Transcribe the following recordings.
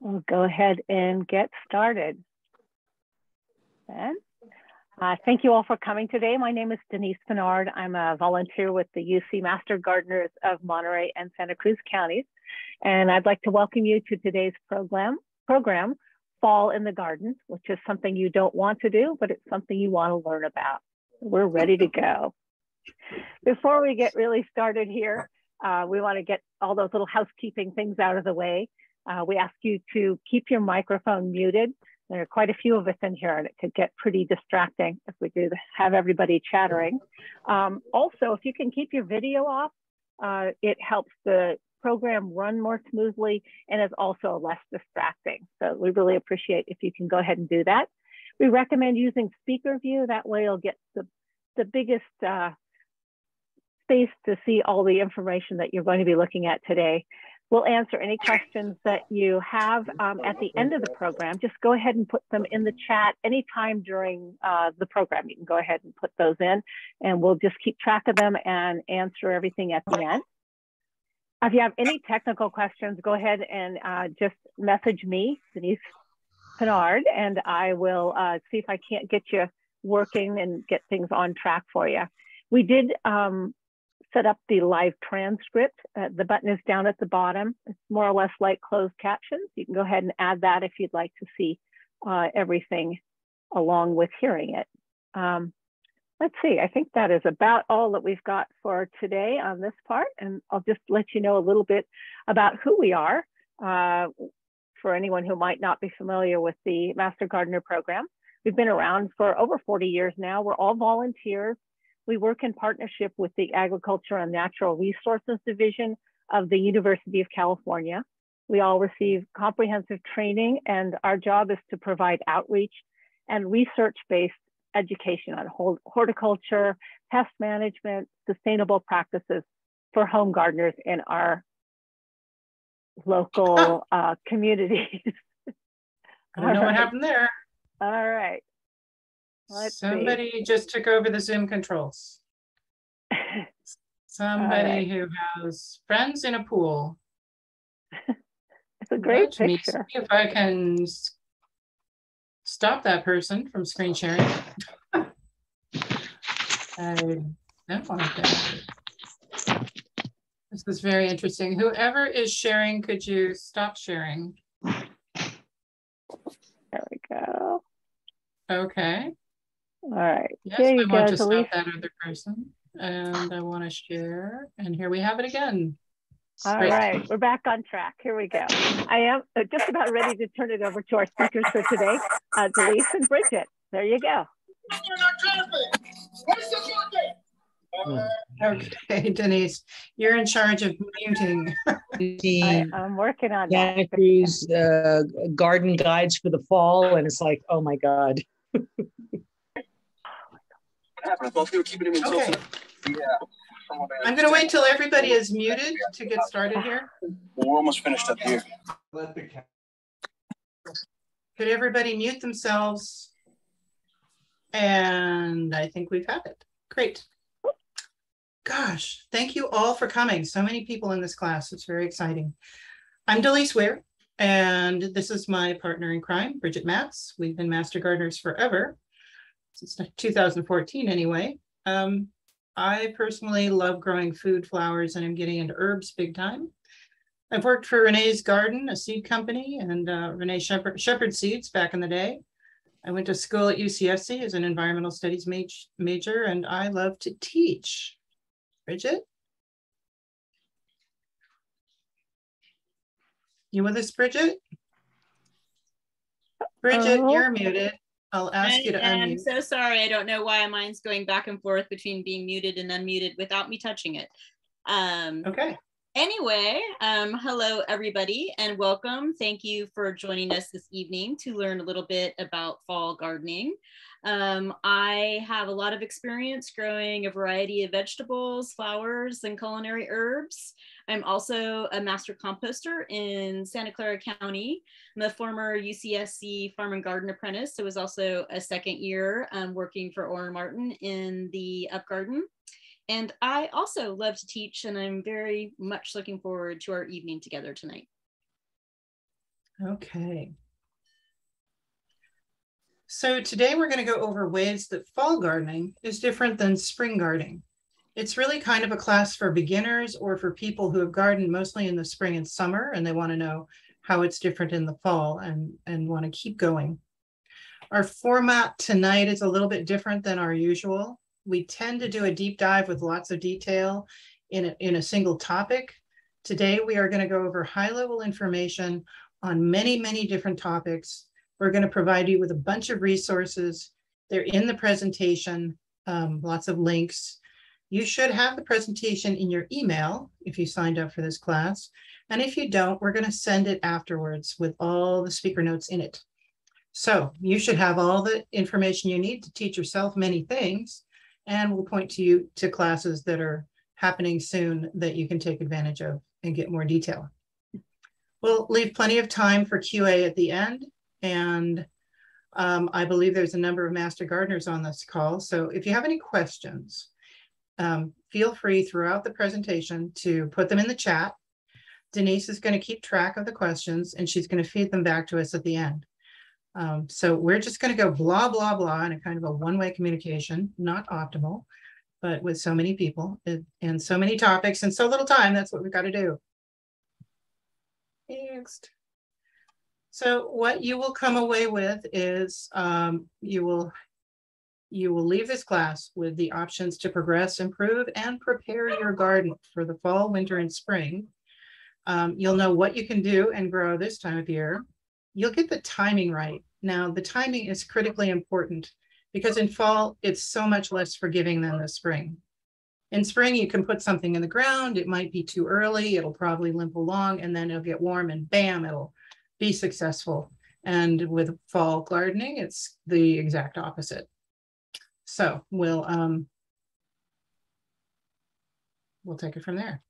We'll go ahead and get started. Then, uh, thank you all for coming today. My name is Denise Bernard. I'm a volunteer with the UC Master Gardeners of Monterey and Santa Cruz counties. And I'd like to welcome you to today's program, program, Fall in the Garden, which is something you don't want to do, but it's something you want to learn about. We're ready to go. Before we get really started here, uh, we want to get all those little housekeeping things out of the way. Uh, we ask you to keep your microphone muted. There are quite a few of us in here and it could get pretty distracting if we do have everybody chattering. Um, also, if you can keep your video off, uh, it helps the program run more smoothly and is also less distracting. So we really appreciate if you can go ahead and do that. We recommend using speaker view. That way you'll get the, the biggest uh, space to see all the information that you're going to be looking at today. We'll answer any questions that you have um, at the end of the program. Just go ahead and put them in the chat anytime during uh, the program. You can go ahead and put those in and we'll just keep track of them and answer everything at the end. If you have any technical questions, go ahead and uh, just message me, Denise Pinard, and I will uh, see if I can't get you working and get things on track for you. We did um, set up the live transcript. Uh, the button is down at the bottom. It's more or less like closed captions. You can go ahead and add that if you'd like to see uh, everything along with hearing it. Um, let's see, I think that is about all that we've got for today on this part. And I'll just let you know a little bit about who we are uh, for anyone who might not be familiar with the Master Gardener program. We've been around for over 40 years now. We're all volunteers we work in partnership with the Agriculture and Natural Resources Division of the University of California. We all receive comprehensive training and our job is to provide outreach and research-based education on horticulture, pest management, sustainable practices for home gardeners in our local uh, communities. I don't know right. what happened there. All right. Let's Somebody see. just took over the Zoom controls. Somebody who has friends in a pool. it's a great Let picture. if I can stop that person from screen sharing. I don't want that. This is very interesting. Whoever is sharing, could you stop sharing? There we go. Okay. All right. Yes, I want go, to stop that other person. And I want to share. And here we have it again. All Great. right, we're back on track. Here we go. I am uh, just about ready to turn it over to our speakers for today, uh, Delise and Bridget. There you go. Okay, Denise, you're in charge of muting. I, am working on Santa that. Cruz uh, garden guides for the fall, and it's like, oh my God. happened. I thought they were keeping him in okay. Yeah. I'm going to wait until everybody is muted to get started here. We're almost finished up here. Could everybody mute themselves? And I think we've had it. Great. Gosh, thank you all for coming. So many people in this class. It's very exciting. I'm Delise Ware, and this is my partner in crime, Bridget Matz. We've been Master Gardeners forever since 2014 anyway. Um, I personally love growing food, flowers, and I'm getting into herbs big time. I've worked for Renee's Garden, a seed company, and uh, Renee Shepherd, Shepherd Seeds back in the day. I went to school at UCSC as an environmental studies maj major, and I love to teach. Bridget? You with us, Bridget? Bridget, uh, you're muted. I'll ask I, you to unmute. I'm so sorry. I don't know why mine's going back and forth between being muted and unmuted without me touching it. Um, okay. Anyway, um, hello everybody and welcome. Thank you for joining us this evening to learn a little bit about fall gardening. Um, I have a lot of experience growing a variety of vegetables, flowers, and culinary herbs. I'm also a master composter in Santa Clara County. I'm a former UCSC farm and garden apprentice. So was also a second year um, working for Orin Martin in the Up Garden. And I also love to teach and I'm very much looking forward to our evening together tonight. Okay. So today we're going to go over ways that fall gardening is different than spring gardening. It's really kind of a class for beginners or for people who have gardened mostly in the spring and summer and they want to know how it's different in the fall and, and want to keep going. Our format tonight is a little bit different than our usual. We tend to do a deep dive with lots of detail in a, in a single topic. Today, we are going to go over high level information on many, many different topics. We're going to provide you with a bunch of resources. They're in the presentation, um, lots of links. You should have the presentation in your email if you signed up for this class. And if you don't, we're going to send it afterwards with all the speaker notes in it. So you should have all the information you need to teach yourself many things. And we'll point to you to classes that are happening soon that you can take advantage of and get more detail. We'll leave plenty of time for QA at the end. And um, I believe there's a number of master gardeners on this call. So if you have any questions, um, feel free throughout the presentation to put them in the chat. Denise is going to keep track of the questions and she's going to feed them back to us at the end. Um, so we're just going to go blah, blah, blah in a kind of a one-way communication, not optimal, but with so many people and so many topics and so little time, that's what we've got to do. Next. So what you will come away with is um, you will you will leave this class with the options to progress, improve, and prepare your garden for the fall, winter, and spring. Um, you'll know what you can do and grow this time of year. You'll get the timing right. Now, the timing is critically important because in fall, it's so much less forgiving than the spring. In spring, you can put something in the ground. It might be too early. It'll probably limp along and then it'll get warm and bam, it'll be successful. And with fall gardening, it's the exact opposite. So we'll um, we'll take it from there.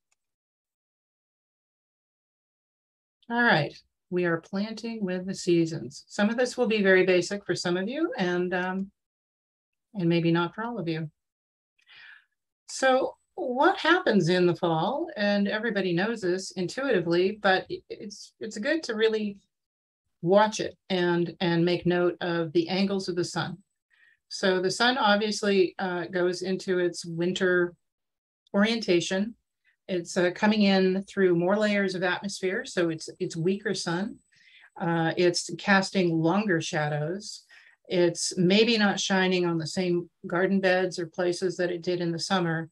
All right, we are planting with the seasons. Some of this will be very basic for some of you and um, and maybe not for all of you. So what happens in the fall, and everybody knows this intuitively, but it's it's good to really watch it and and make note of the angles of the sun. So the sun obviously uh, goes into its winter orientation. It's uh, coming in through more layers of atmosphere, so it's it's weaker sun. Uh, it's casting longer shadows. It's maybe not shining on the same garden beds or places that it did in the summer.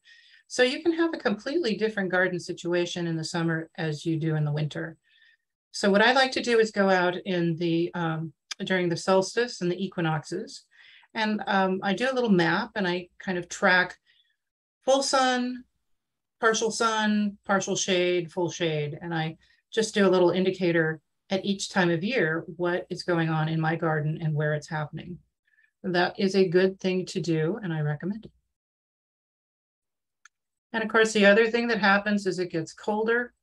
So you can have a completely different garden situation in the summer as you do in the winter. So what I like to do is go out in the um, during the solstice and the equinoxes and um, I do a little map and I kind of track full sun, partial sun, partial shade, full shade. And I just do a little indicator at each time of year what is going on in my garden and where it's happening. That is a good thing to do and I recommend it. And of course, the other thing that happens is it gets colder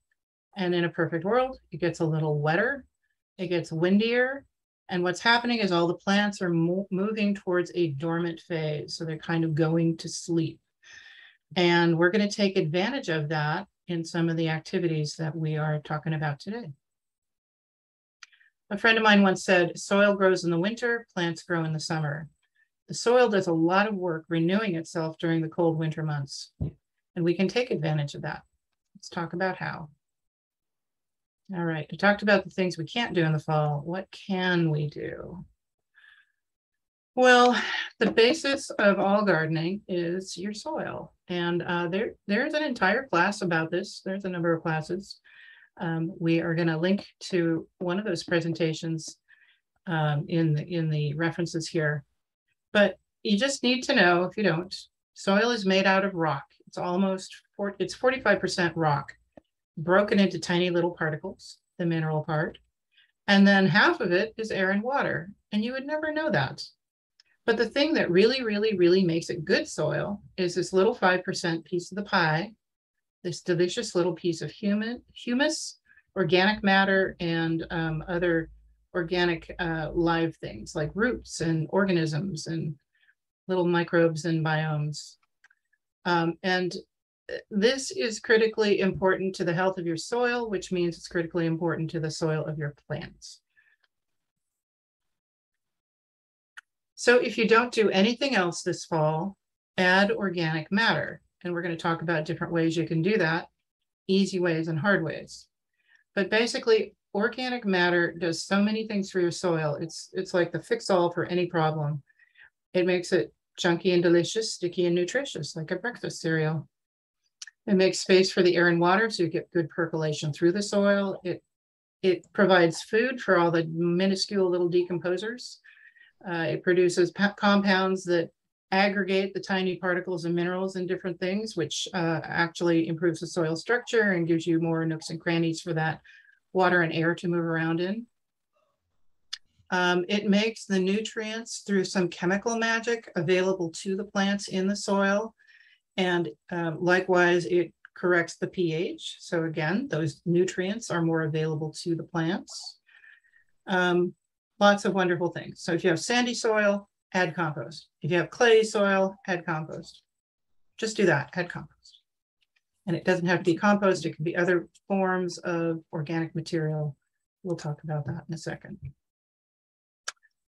and in a perfect world, it gets a little wetter, it gets windier, and what's happening is all the plants are mo moving towards a dormant phase. So they're kind of going to sleep. And we're going to take advantage of that in some of the activities that we are talking about today. A friend of mine once said, soil grows in the winter, plants grow in the summer. The soil does a lot of work renewing itself during the cold winter months, and we can take advantage of that. Let's talk about how. All right, we talked about the things we can't do in the fall. What can we do? Well, the basis of all gardening is your soil. And uh, there, there's an entire class about this. There's a number of classes. Um, we are going to link to one of those presentations um, in, the, in the references here. But you just need to know, if you don't, soil is made out of rock. It's almost, it's 45% rock broken into tiny little particles, the mineral part. And then half of it is air and water. And you would never know that. But the thing that really, really, really makes it good soil is this little 5% piece of the pie, this delicious little piece of human, humus, organic matter, and um, other organic uh, live things like roots and organisms and little microbes and biomes. Um, and this is critically important to the health of your soil, which means it's critically important to the soil of your plants. So if you don't do anything else this fall, add organic matter. And we're going to talk about different ways you can do that, easy ways and hard ways. But basically, organic matter does so many things for your soil. It's, it's like the fix-all for any problem. It makes it chunky and delicious, sticky and nutritious, like a breakfast cereal. It makes space for the air and water so you get good percolation through the soil. It, it provides food for all the minuscule little decomposers. Uh, it produces compounds that aggregate the tiny particles and minerals and different things, which uh, actually improves the soil structure and gives you more nooks and crannies for that water and air to move around in. Um, it makes the nutrients through some chemical magic available to the plants in the soil. And um, likewise, it corrects the pH. So again, those nutrients are more available to the plants. Um, lots of wonderful things. So if you have sandy soil, add compost. If you have clay soil, add compost. Just do that, add compost. And it doesn't have to be compost, it can be other forms of organic material. We'll talk about that in a second.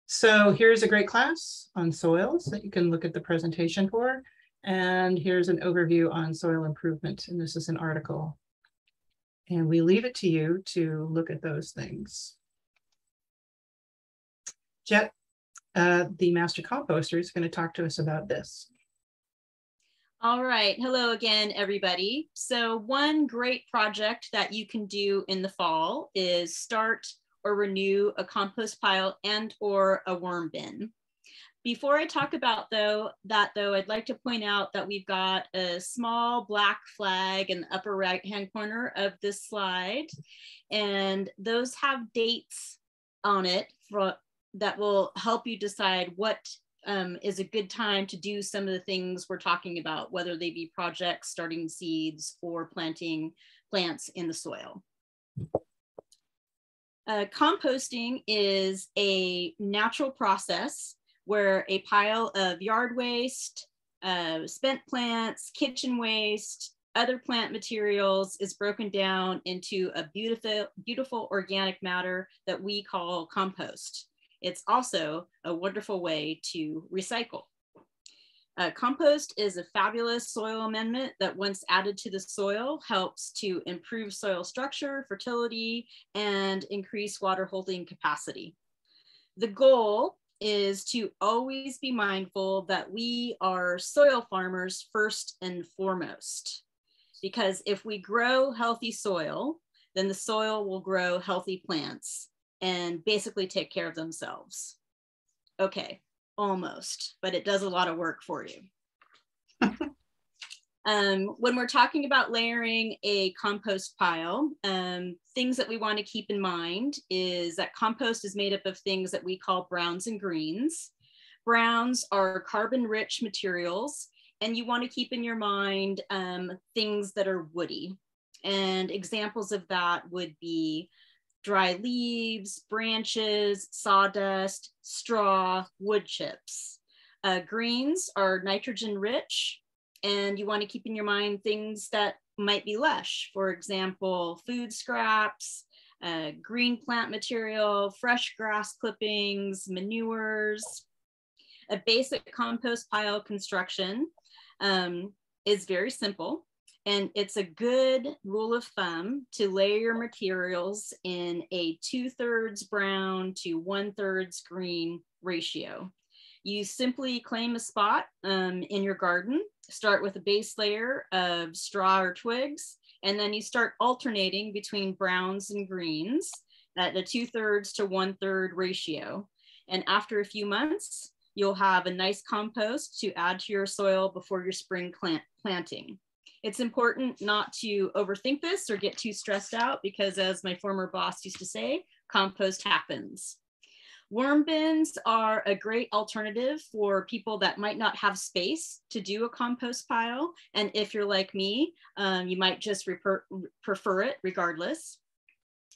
So here's a great class on soils that you can look at the presentation for. And here's an overview on soil improvement. And this is an article. And we leave it to you to look at those things. Jet, uh, the master composter, is going to talk to us about this. All right. Hello again, everybody. So one great project that you can do in the fall is start or renew a compost pile and or a worm bin. Before I talk about though that though, I'd like to point out that we've got a small black flag in the upper right hand corner of this slide. And those have dates on it for, that will help you decide what um, is a good time to do some of the things we're talking about, whether they be projects, starting seeds, or planting plants in the soil. Uh, composting is a natural process where a pile of yard waste, uh, spent plants, kitchen waste, other plant materials is broken down into a beautiful, beautiful organic matter that we call compost. It's also a wonderful way to recycle. Uh, compost is a fabulous soil amendment that once added to the soil helps to improve soil structure, fertility, and increase water holding capacity. The goal is to always be mindful that we are soil farmers first and foremost. Because if we grow healthy soil, then the soil will grow healthy plants and basically take care of themselves. Okay, almost, but it does a lot of work for you. um, when we're talking about layering a compost pile, um, things that we want to keep in mind is that compost is made up of things that we call browns and greens. Browns are carbon rich materials, and you want to keep in your mind um, things that are woody. And examples of that would be dry leaves, branches, sawdust, straw, wood chips. Uh, greens are nitrogen rich, and you want to keep in your mind things that might be lush. For example, food scraps, uh, green plant material, fresh grass clippings, manures. A basic compost pile construction um, is very simple. And it's a good rule of thumb to layer your materials in a two thirds brown to one thirds green ratio. You simply claim a spot um, in your garden, start with a base layer of straw or twigs, and then you start alternating between browns and greens at a two thirds to one third ratio. And after a few months, you'll have a nice compost to add to your soil before your spring plant planting. It's important not to overthink this or get too stressed out because as my former boss used to say, compost happens. Worm bins are a great alternative for people that might not have space to do a compost pile. And if you're like me, um, you might just prefer it regardless.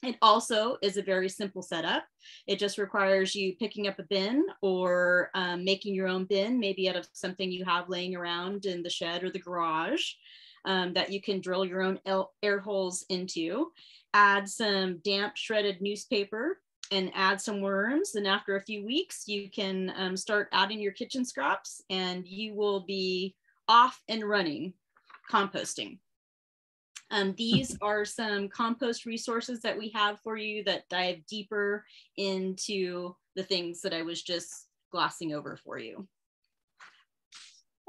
It also is a very simple setup. It just requires you picking up a bin or um, making your own bin, maybe out of something you have laying around in the shed or the garage um, that you can drill your own air holes into. Add some damp shredded newspaper and add some worms. And after a few weeks, you can um, start adding your kitchen scraps and you will be off and running composting. Um, these are some compost resources that we have for you that dive deeper into the things that I was just glossing over for you.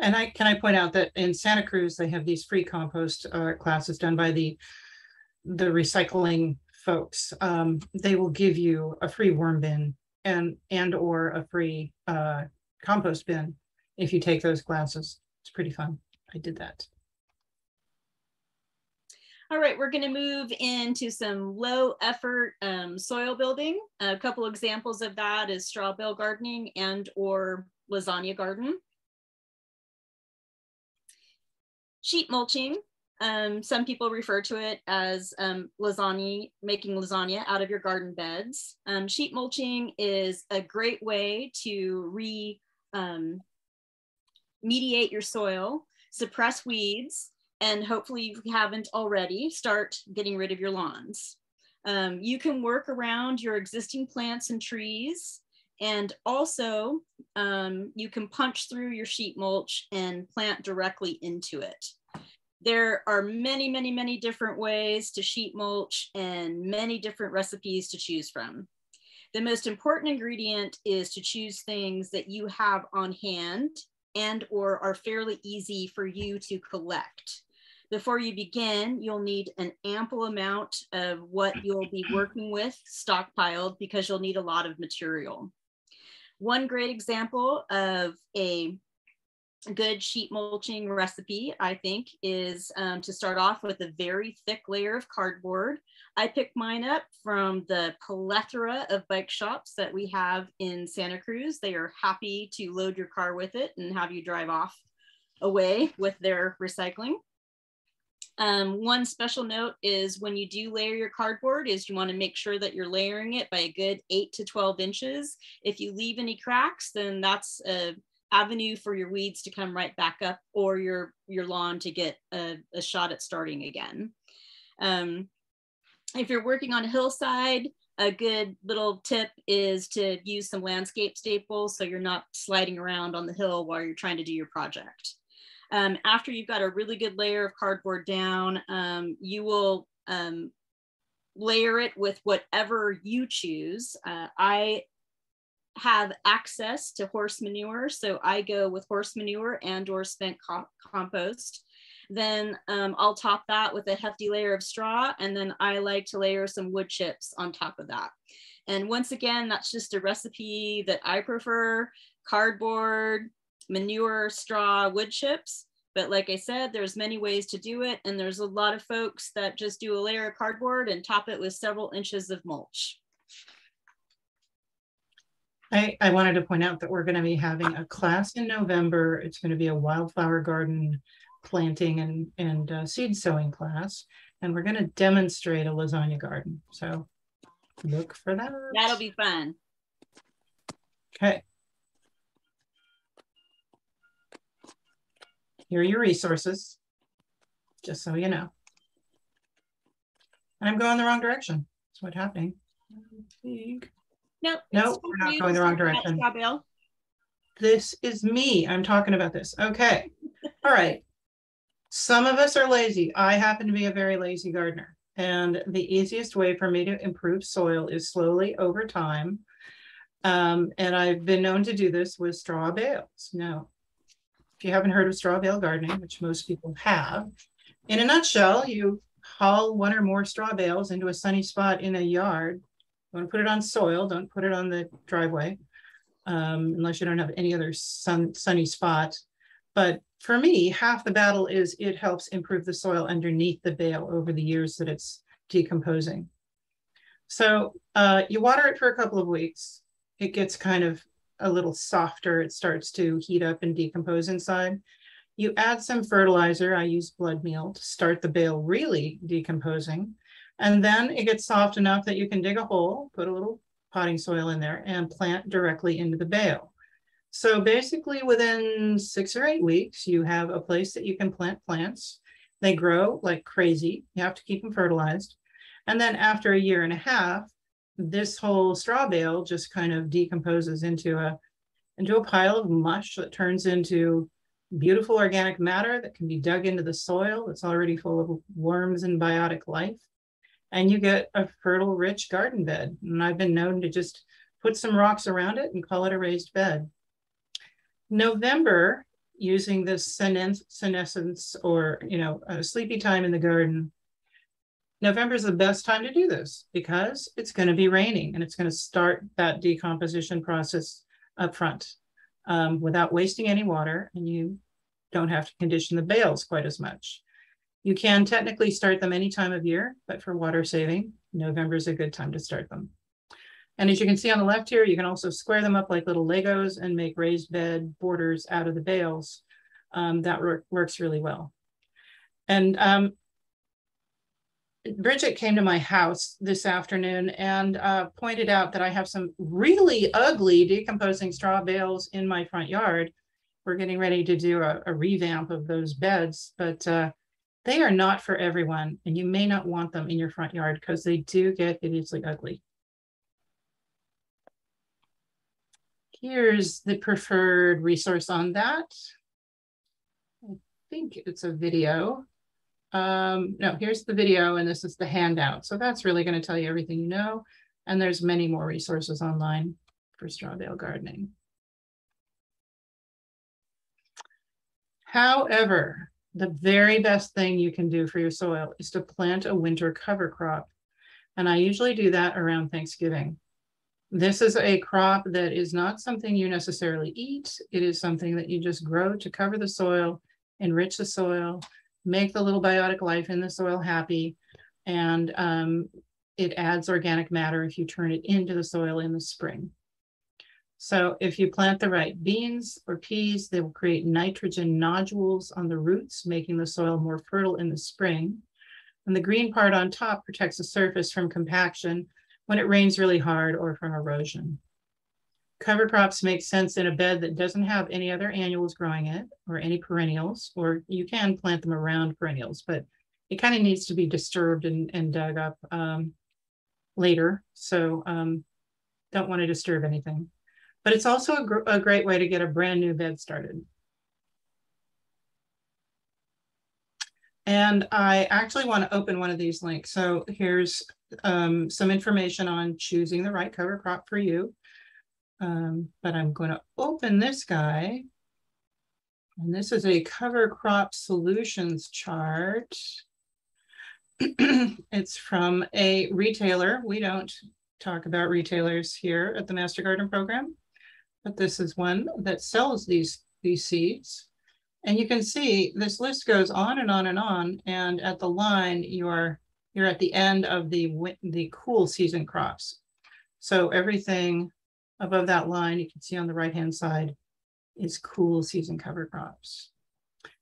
And I can I point out that in Santa Cruz they have these free compost uh, classes done by the the recycling folks. Um, they will give you a free worm bin and and or a free uh, compost bin if you take those classes. It's pretty fun. I did that. All right, we're going to move into some low effort um, soil building. A couple examples of that is straw bale gardening and or lasagna garden. Sheet mulching. Um, some people refer to it as um, lasagna, making lasagna out of your garden beds. Um, sheet mulching is a great way to re um, mediate your soil, suppress weeds, and hopefully if you haven't already, start getting rid of your lawns. Um, you can work around your existing plants and trees and also um, you can punch through your sheet mulch and plant directly into it. There are many, many, many different ways to sheet mulch and many different recipes to choose from. The most important ingredient is to choose things that you have on hand and or are fairly easy for you to collect. Before you begin, you'll need an ample amount of what you'll be working with stockpiled because you'll need a lot of material. One great example of a good sheet mulching recipe, I think, is um, to start off with a very thick layer of cardboard. I picked mine up from the plethora of bike shops that we have in Santa Cruz. They are happy to load your car with it and have you drive off away with their recycling. Um, one special note is when you do layer your cardboard is you want to make sure that you're layering it by a good 8 to 12 inches. If you leave any cracks, then that's a avenue for your weeds to come right back up or your, your lawn to get a, a shot at starting again. Um, if you're working on a hillside, a good little tip is to use some landscape staples so you're not sliding around on the hill while you're trying to do your project. Um, after you've got a really good layer of cardboard down, um, you will um, layer it with whatever you choose. Uh, I have access to horse manure, so I go with horse manure and or spent co compost. Then um, I'll top that with a hefty layer of straw, and then I like to layer some wood chips on top of that. And once again, that's just a recipe that I prefer, cardboard, manure, straw, wood chips. But like I said, there's many ways to do it. And there's a lot of folks that just do a layer of cardboard and top it with several inches of mulch. I, I wanted to point out that we're going to be having a class in November. It's going to be a wildflower garden planting and, and uh, seed sowing class. And we're going to demonstrate a lasagna garden. So look for that. That'll be fun. Okay. Here are your resources, just so you know. And I'm going the wrong direction. That's what's happening. No, no, we're not going the wrong direction. This is me. I'm talking about this. Okay. All right. Some of us are lazy. I happen to be a very lazy gardener. And the easiest way for me to improve soil is slowly over time. Um, and I've been known to do this with straw bales. Now, if you haven't heard of straw bale gardening, which most people have, in a nutshell, you haul one or more straw bales into a sunny spot in a yard. To put it on soil, don't put it on the driveway, um, unless you don't have any other sun, sunny spot. But for me, half the battle is it helps improve the soil underneath the bale over the years that it's decomposing. So uh, you water it for a couple of weeks. It gets kind of a little softer, it starts to heat up and decompose inside. You add some fertilizer. I use blood meal to start the bale really decomposing. And then it gets soft enough that you can dig a hole, put a little potting soil in there and plant directly into the bale. So basically within six or eight weeks, you have a place that you can plant plants. They grow like crazy. You have to keep them fertilized. And then after a year and a half, this whole straw bale just kind of decomposes into a into a pile of mush that turns into beautiful organic matter that can be dug into the soil that's already full of worms and biotic life. And you get a fertile, rich garden bed. And I've been known to just put some rocks around it and call it a raised bed. November, using this senescence or, you know, a sleepy time in the garden, November is the best time to do this because it's going to be raining and it's going to start that decomposition process up front um, without wasting any water and you don't have to condition the bales quite as much. You can technically start them any time of year, but for water saving, November is a good time to start them. And as you can see on the left here, you can also square them up like little Legos and make raised bed borders out of the bales. Um, that work, works really well. And um, Bridget came to my house this afternoon and uh, pointed out that I have some really ugly decomposing straw bales in my front yard. We're getting ready to do a, a revamp of those beds, but uh, they are not for everyone, and you may not want them in your front yard because they do get hideously ugly. Here's the preferred resource on that. I think it's a video. Um, no, here's the video and this is the handout. So that's really going to tell you everything you know. And there's many more resources online for straw bale gardening. However, the very best thing you can do for your soil is to plant a winter cover crop. And I usually do that around Thanksgiving. This is a crop that is not something you necessarily eat. It is something that you just grow to cover the soil, enrich the soil, make the little biotic life in the soil happy. And um, it adds organic matter if you turn it into the soil in the spring. So if you plant the right beans or peas, they will create nitrogen nodules on the roots, making the soil more fertile in the spring. And the green part on top protects the surface from compaction when it rains really hard or from erosion. Cover crops make sense in a bed that doesn't have any other annuals growing it or any perennials, or you can plant them around perennials, but it kind of needs to be disturbed and, and dug up um, later. So um, don't want to disturb anything. But it's also a, gr a great way to get a brand new bed started. And I actually want to open one of these links. So here's um, some information on choosing the right cover crop for you. Um, but I'm going to open this guy. And this is a cover crop solutions chart. it's from a retailer. We don't talk about retailers here at the Master Garden program, but this is one that sells these, these seeds. And you can see this list goes on and on and on. And at the line, you're, you're at the end of the, the cool season crops. So everything above that line, you can see on the right-hand side is cool season cover crops.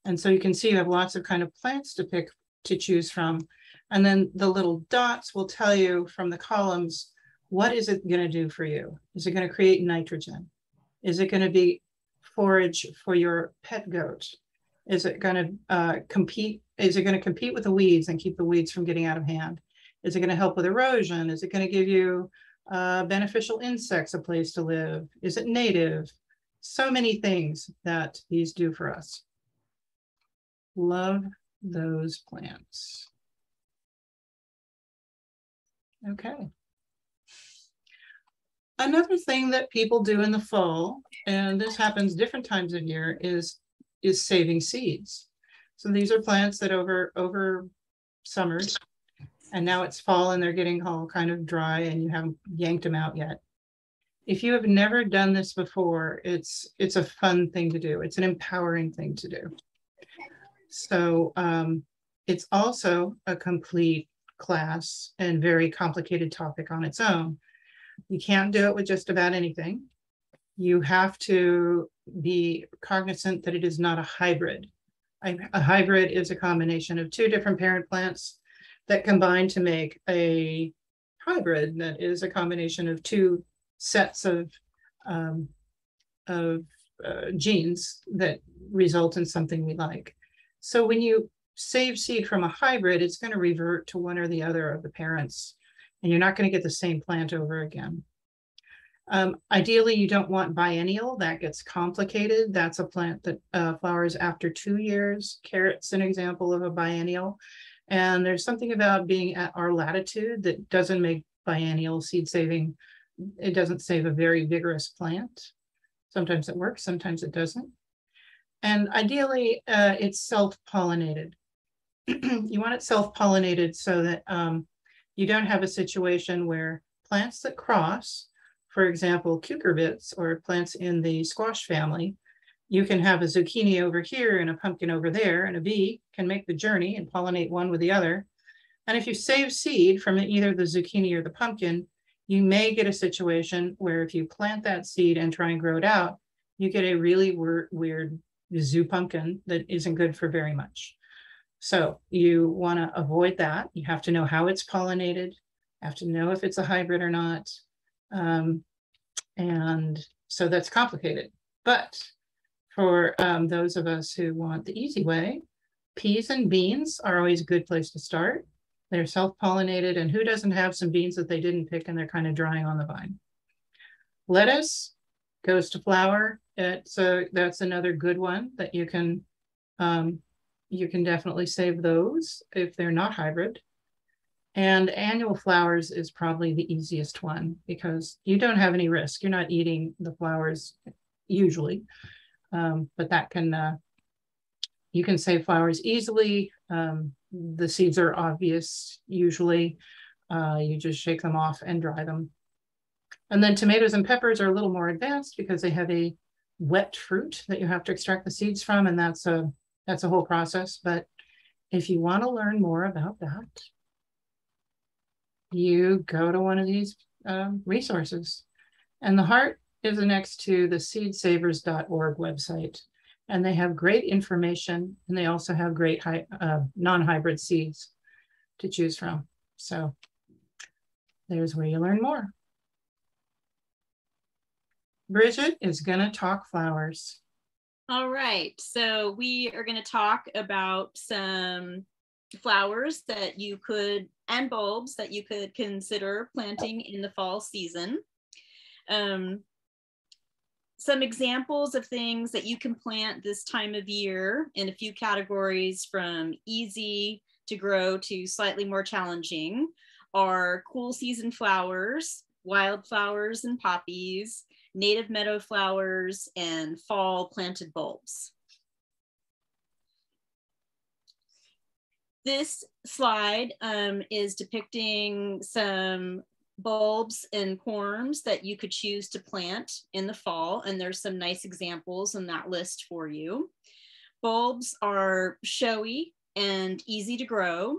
And so you can see you have lots of kind of plants to pick to choose from. And then the little dots will tell you from the columns, what is it going to do for you? Is it going to create nitrogen? Is it going to be forage for your pet goat? Is it going to uh, compete? Is it going to compete with the weeds and keep the weeds from getting out of hand? Is it going to help with erosion? Is it going to give you uh, beneficial insects a place to live? Is it native? So many things that these do for us. Love those plants. Okay. Another thing that people do in the fall, and this happens different times of year, is is saving seeds. So these are plants that over over summers and now it's fall and they're getting all kind of dry and you haven't yanked them out yet. If you have never done this before, it's it's a fun thing to do. It's an empowering thing to do. So um, it's also a complete class and very complicated topic on its own. You can't do it with just about anything. You have to be cognizant that it is not a hybrid. A hybrid is a combination of two different parent plants that combine to make a hybrid that is a combination of two sets of, um, of uh, genes that result in something we like. So when you save seed from a hybrid, it's going to revert to one or the other of the parents. And you're not going to get the same plant over again. Um, ideally, you don't want biennial. That gets complicated. That's a plant that uh, flowers after two years. Carrot's an example of a biennial. And there's something about being at our latitude that doesn't make biennial seed saving. It doesn't save a very vigorous plant. Sometimes it works, sometimes it doesn't. And ideally, uh, it's self-pollinated. you want it self-pollinated so that um, you don't have a situation where plants that cross for example, cucurbits or plants in the squash family, you can have a zucchini over here and a pumpkin over there, and a bee can make the journey and pollinate one with the other. And if you save seed from either the zucchini or the pumpkin, you may get a situation where if you plant that seed and try and grow it out, you get a really weird zoo pumpkin that isn't good for very much. So you want to avoid that. You have to know how it's pollinated, have to know if it's a hybrid or not. Um, and so that's complicated. But for um, those of us who want the easy way, peas and beans are always a good place to start. They're self-pollinated and who doesn't have some beans that they didn't pick and they're kind of drying on the vine. Lettuce goes to flower. It's a, that's another good one that you can um, you can definitely save those if they're not hybrid. And annual flowers is probably the easiest one because you don't have any risk. You're not eating the flowers usually, um, but that can, uh, you can save flowers easily. Um, the seeds are obvious usually. Uh, you just shake them off and dry them. And then tomatoes and peppers are a little more advanced because they have a wet fruit that you have to extract the seeds from. And that's a, that's a whole process. But if you want to learn more about that, you go to one of these um, resources. And the heart is next to the seedsavers.org website. And they have great information and they also have great uh, non-hybrid seeds to choose from. So there's where you learn more. Bridget is going to talk flowers. All right. So we are going to talk about some flowers that you could and bulbs that you could consider planting in the fall season. Um, some examples of things that you can plant this time of year in a few categories from easy to grow to slightly more challenging are cool season flowers, wildflowers and poppies, native meadow flowers, and fall planted bulbs. This slide um, is depicting some bulbs and corms that you could choose to plant in the fall. And there's some nice examples in that list for you. Bulbs are showy and easy to grow.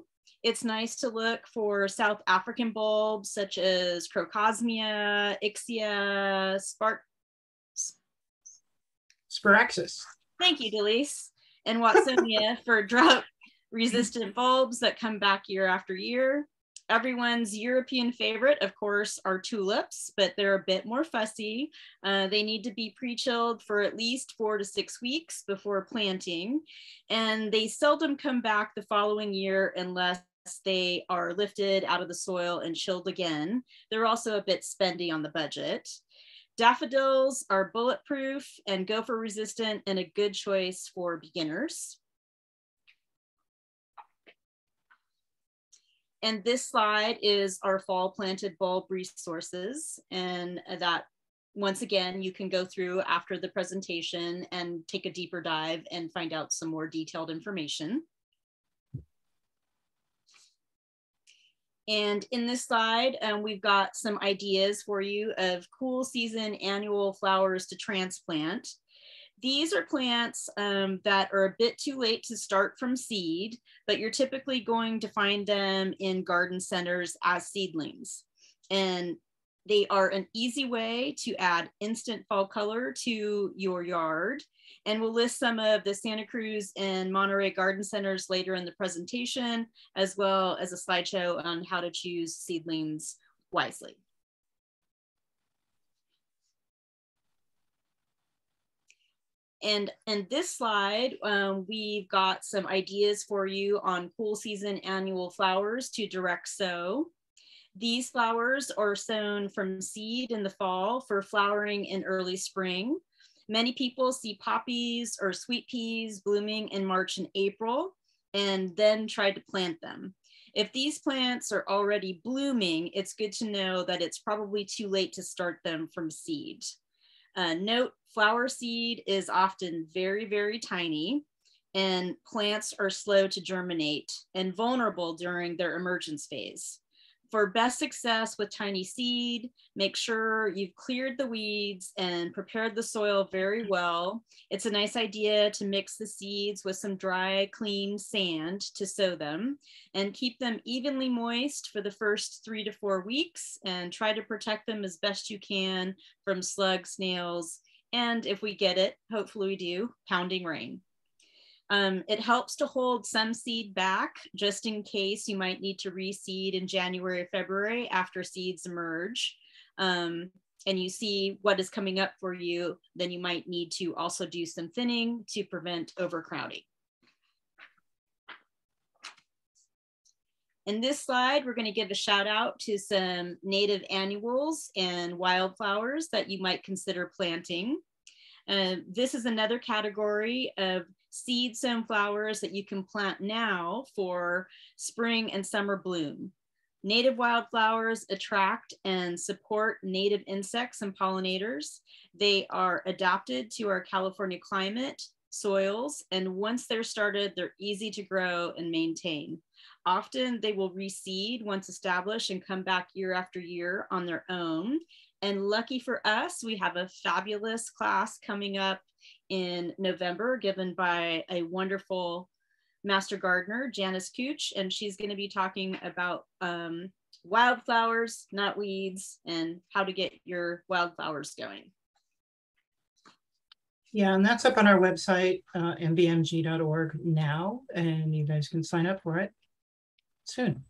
It's nice to look for South African bulbs such as Crocosmia, Ixia, Spark. Sparaxis. Thank you, Delise. And Watsonia for drought resistant bulbs that come back year after year. Everyone's European favorite, of course, are tulips, but they're a bit more fussy. Uh, they need to be pre-chilled for at least four to six weeks before planting. And they seldom come back the following year unless they are lifted out of the soil and chilled again. They're also a bit spendy on the budget. Daffodils are bulletproof and gopher resistant and a good choice for beginners. And this slide is our fall planted bulb resources. And that once again, you can go through after the presentation and take a deeper dive and find out some more detailed information. And in this slide, um, we've got some ideas for you of cool season annual flowers to transplant. These are plants um, that are a bit too late to start from seed, but you're typically going to find them in garden centers as seedlings. And they are an easy way to add instant fall color to your yard. And we'll list some of the Santa Cruz and Monterey garden centers later in the presentation, as well as a slideshow on how to choose seedlings wisely. And in this slide, um, we've got some ideas for you on cool season annual flowers to direct sow. These flowers are sown from seed in the fall for flowering in early spring. Many people see poppies or sweet peas blooming in March and April and then try to plant them. If these plants are already blooming, it's good to know that it's probably too late to start them from seed. Uh, note, flower seed is often very, very tiny and plants are slow to germinate and vulnerable during their emergence phase. For best success with tiny seed, make sure you've cleared the weeds and prepared the soil very well. It's a nice idea to mix the seeds with some dry, clean sand to sow them and keep them evenly moist for the first three to four weeks and try to protect them as best you can from slugs, snails, and if we get it, hopefully we do, pounding rain. Um, it helps to hold some seed back just in case you might need to reseed in January or February after seeds emerge. Um, and you see what is coming up for you, then you might need to also do some thinning to prevent overcrowding. In this slide, we're going to give a shout out to some native annuals and wildflowers that you might consider planting. Uh, this is another category of seed sown flowers that you can plant now for spring and summer bloom. Native wildflowers attract and support native insects and pollinators. They are adapted to our California climate, soils, and once they're started, they're easy to grow and maintain. Often they will reseed once established and come back year after year on their own. And lucky for us, we have a fabulous class coming up in November given by a wonderful master gardener, Janice Cooch, and she's going to be talking about um, wildflowers, not weeds, and how to get your wildflowers going. Yeah, and that's up on our website, uh, mbmg.org now, and you guys can sign up for it soon.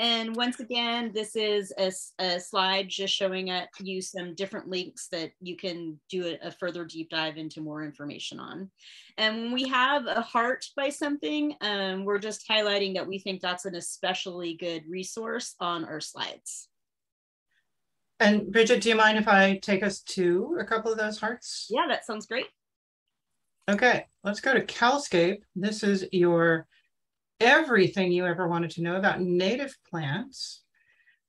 And once again, this is a, a slide just showing a, you some different links that you can do a, a, further deep dive into more information on. And when we have a heart by something, um, we're just highlighting that we think that's an especially good resource on our slides. And Bridget, do you mind if I take us to a couple of those hearts? Yeah, that sounds great. Okay, let's go to Calscape. This is your everything you ever wanted to know about native plants.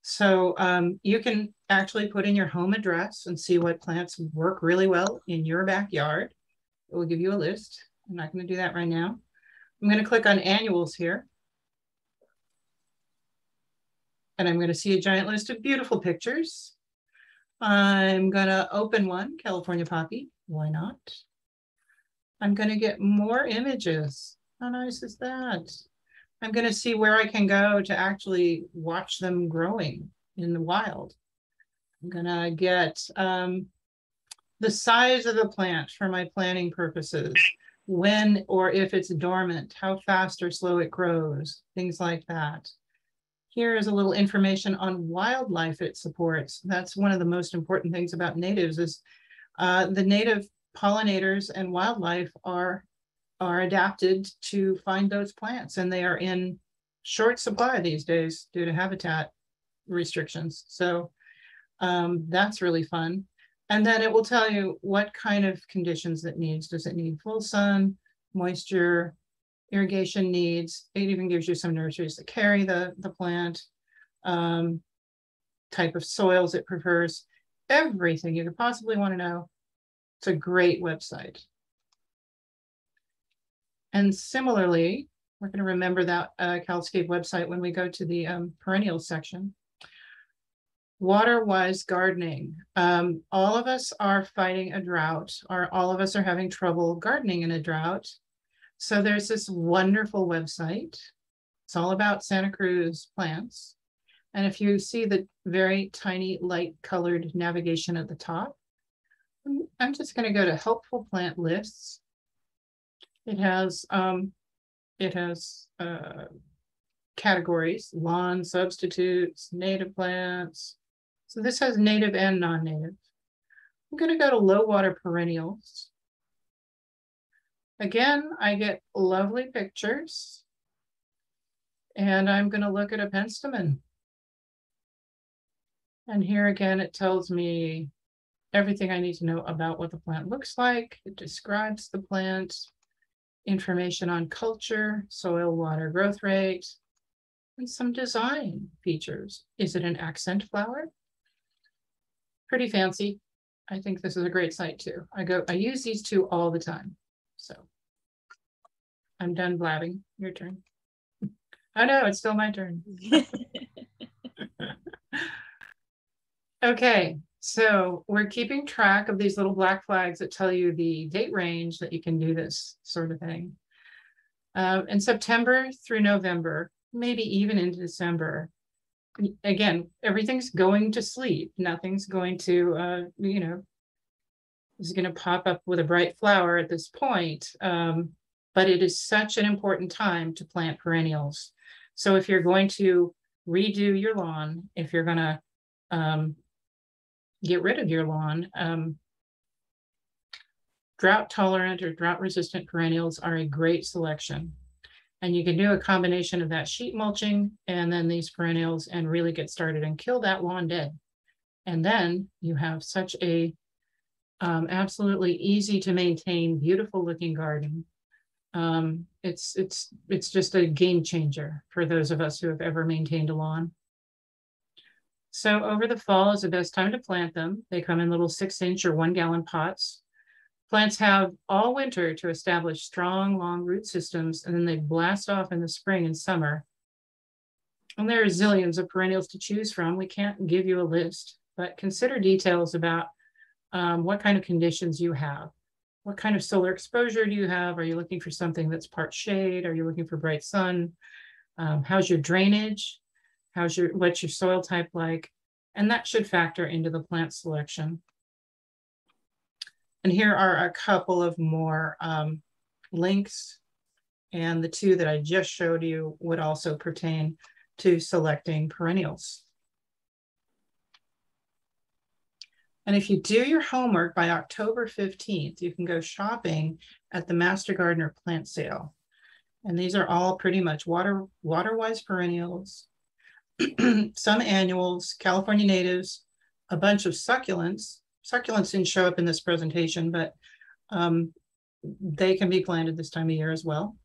So um, you can actually put in your home address and see what plants work really well in your backyard. It will give you a list. I'm not going to do that right now. I'm going to click on annuals here. And I'm going to see a giant list of beautiful pictures. I'm going to open one, California poppy. Why not? I'm going to get more images. How nice is that? I'm going to see where I can go to actually watch them growing in the wild. I'm going to get um, the size of the plant for my planning purposes, when or if it's dormant, how fast or slow it grows, things like that. Here is a little information on wildlife it supports. That's one of the most important things about natives is uh, the native pollinators and wildlife are are adapted to find those plants and they are in short supply these days due to habitat restrictions. So um, that's really fun. And then it will tell you what kind of conditions it needs. Does it need full sun, moisture, irrigation needs? It even gives you some nurseries that carry the, the plant, um, type of soils it prefers, everything you could possibly want to know. It's a great website. And similarly, we're going to remember that uh, Calscape website when we go to the um, perennials section. Water-wise gardening. Um, all of us are fighting a drought, or all of us are having trouble gardening in a drought. So there's this wonderful website. It's all about Santa Cruz plants. And if you see the very tiny light colored navigation at the top, I'm just going to go to helpful plant lists it has um, it has uh, categories, lawn substitutes, native plants. So this has native and non-native. I'm going to go to low water perennials. Again, I get lovely pictures. And I'm going to look at a penstemon. And here again, it tells me everything I need to know about what the plant looks like. It describes the plant, information on culture, soil, water, growth rate, and some design features. Is it an accent flower? Pretty fancy. I think this is a great site too. I go, I use these two all the time. So I'm done blabbing. Your turn. oh no, it's still my turn. okay, so we're keeping track of these little black flags that tell you the date range that you can do this sort of thing. Um, in September through November, maybe even into December, again, everything's going to sleep. Nothing's going to, uh, you know, is going to pop up with a bright flower at this point. Um, but it is such an important time to plant perennials. So if you're going to redo your lawn, if you're going to um, get rid of your lawn, um, drought tolerant or drought resistant perennials are a great selection. And you can do a combination of that sheet mulching and then these perennials and really get started and kill that lawn dead. And then you have such a um, absolutely easy to maintain, beautiful looking garden. Um, it's it's it's just a game changer for those of us who have ever maintained a lawn. So over the fall is the best time to plant them. They come in little six inch or one gallon pots. Plants have all winter to establish strong, long root systems, and then they blast off in the spring and summer. And there are zillions of perennials to choose from. We can't give you a list, but consider details about um, what kind of conditions you have. What kind of solar exposure do you have? Are you looking for something that's part shade? Are you looking for bright sun? Um, how's your drainage? How's your, what's your soil type like? And that should factor into the plant selection. And here are a couple of more um, links. And the two that I just showed you would also pertain to selecting perennials. And if you do your homework by October 15th, you can go shopping at the Master Gardener plant sale. And these are all pretty much water, water-wise perennials, some annuals, California natives, a bunch of succulents. Succulents didn't show up in this presentation, but um, they can be planted this time of year as well.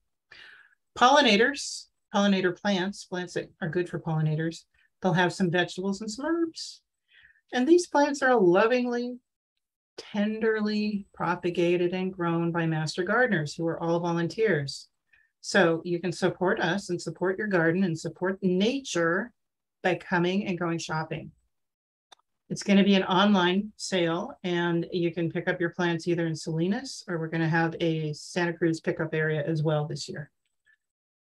Pollinators, pollinator plants, plants that are good for pollinators. They'll have some vegetables and some herbs. And these plants are lovingly, tenderly propagated and grown by master gardeners who are all volunteers. So you can support us and support your garden and support nature by coming and going shopping. It's going to be an online sale and you can pick up your plants either in Salinas or we're going to have a Santa Cruz pickup area as well this year.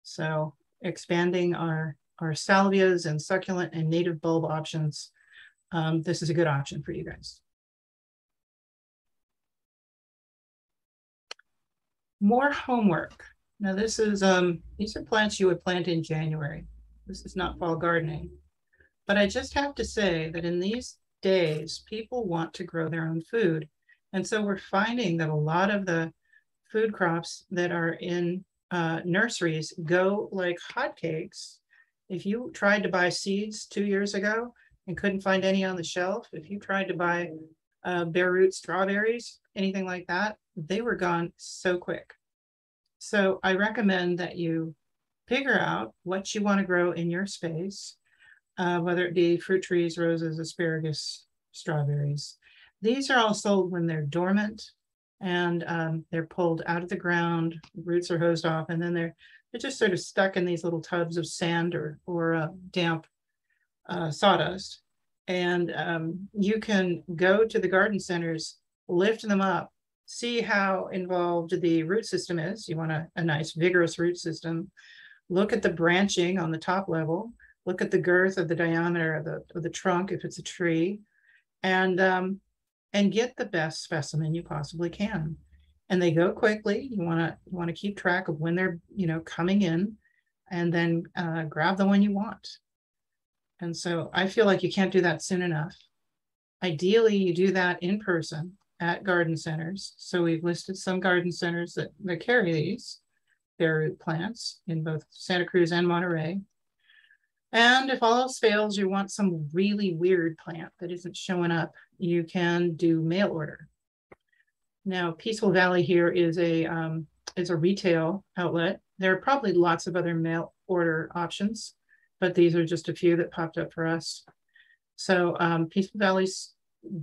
So expanding our, our salvias and succulent and native bulb options um, this is a good option for you guys. More homework. Now this is, um, these are plants you would plant in January. This is not fall gardening. But I just have to say that in these days, people want to grow their own food. And so we're finding that a lot of the food crops that are in uh, nurseries go like hotcakes. If you tried to buy seeds two years ago, and couldn't find any on the shelf, if you tried to buy uh, bare root strawberries, anything like that, they were gone so quick. So I recommend that you figure out what you want to grow in your space, uh, whether it be fruit trees, roses, asparagus, strawberries. These are all sold when they're dormant and um, they're pulled out of the ground, roots are hosed off, and then they're they're just sort of stuck in these little tubs of sand or or uh, damp uh, sawdust. And um, you can go to the garden centers, lift them up, see how involved the root system is. You want a, a nice vigorous root system. Look at the branching on the top level. Look at the girth of the diameter of the, of the trunk if it's a tree. And, um, and get the best specimen you possibly can. And they go quickly. You want to want to keep track of when they're you know coming in, and then uh, grab the one you want. And so I feel like you can't do that soon enough. Ideally, you do that in person at garden centers. So we've listed some garden centers that, that carry these bare root plants in both Santa Cruz and Monterey. And if all else fails, you want some really weird plant that isn't showing up, you can do mail order. Now, Peaceful Valley here is a um, is a retail outlet. There are probably lots of other mail order options, but these are just a few that popped up for us. So um, Peaceful Valley's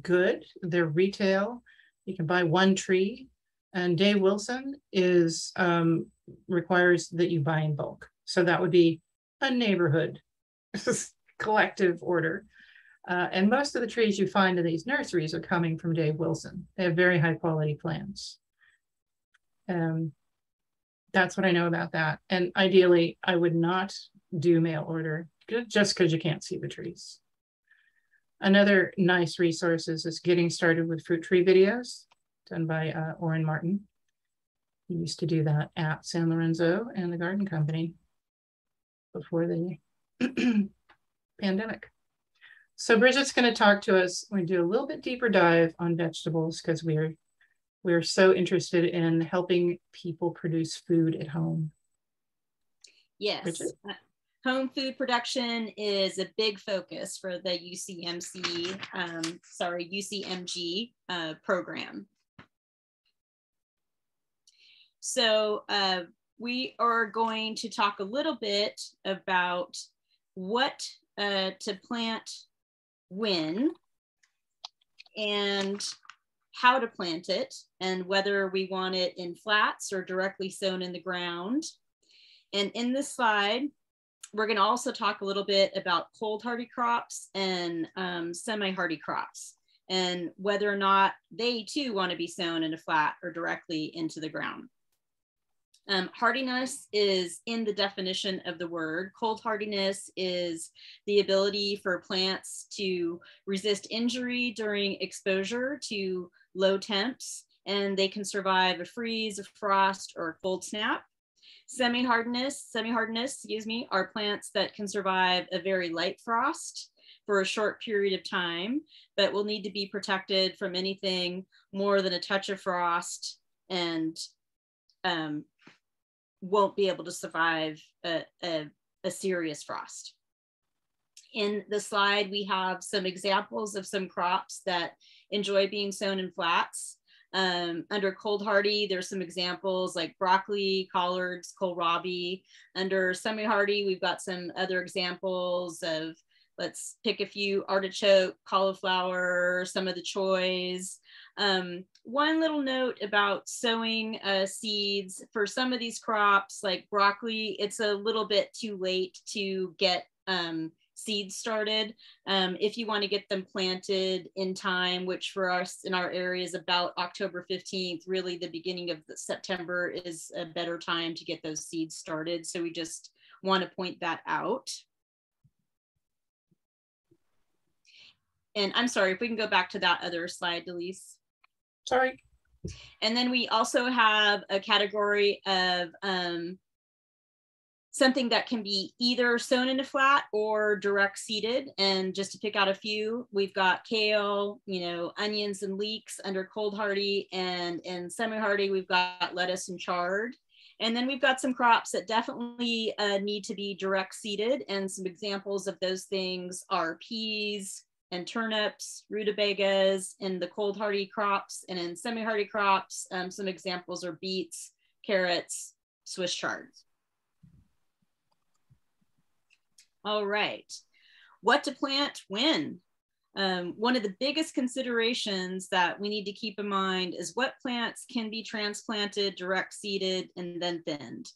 good. They're retail. You can buy one tree. And Dave Wilson is um, requires that you buy in bulk. So that would be a neighborhood collective order. Uh, and most of the trees you find in these nurseries are coming from Dave Wilson. They have very high quality plants. Um, that's what I know about that. And ideally, I would not do mail order just because you can't see the trees. Another nice resource is, is getting started with fruit tree videos done by uh, Orin Martin. He used to do that at San Lorenzo and the Garden Company before the pandemic. So Bridget's going to talk to us. We're going to do a little bit deeper dive on vegetables because we're we're so interested in helping people produce food at home. Yes. Bridget? Uh, home food production is a big focus for the UCMC, um, sorry, UCMG uh, program. So uh, we are going to talk a little bit about what uh, to plant when and how to plant it and whether we want it in flats or directly sown in the ground. And in this slide, we're going to also talk a little bit about cold hardy crops and um, semi hardy crops and whether or not they too want to be sown in a flat or directly into the ground. Um, hardiness is in the definition of the word. Cold hardiness is the ability for plants to resist injury during exposure to low temps, and they can survive a freeze, a frost, or a cold snap. Semi-hardness, semi-hardness, excuse me, are plants that can survive a very light frost for a short period of time, but will need to be protected from anything more than a touch of frost and um, won't be able to survive a, a, a serious frost. In the slide, we have some examples of some crops that enjoy being sown in flats. Um, under cold hardy, there's some examples like broccoli, collards, kohlrabi. Under semi hardy, we've got some other examples of, let's pick a few, artichoke, cauliflower, some of the choys. Um, one little note about sowing uh, seeds for some of these crops, like broccoli, it's a little bit too late to get um, seeds started. Um, if you want to get them planted in time, which for us in our area is about October 15th, really the beginning of September is a better time to get those seeds started. So we just want to point that out. And I'm sorry, if we can go back to that other slide, Delise. Sorry. And then we also have a category of um, something that can be either sown in a flat or direct seeded. And just to pick out a few, we've got kale, you know, onions and leeks under cold hardy and in semi hardy, we've got lettuce and chard. And then we've got some crops that definitely uh, need to be direct seeded. And some examples of those things are peas, and turnips, rutabagas, in the cold hardy crops, and in semi hardy crops, um, some examples are beets, carrots, Swiss chards. All right, what to plant when? Um, one of the biggest considerations that we need to keep in mind is what plants can be transplanted, direct seeded, and then thinned.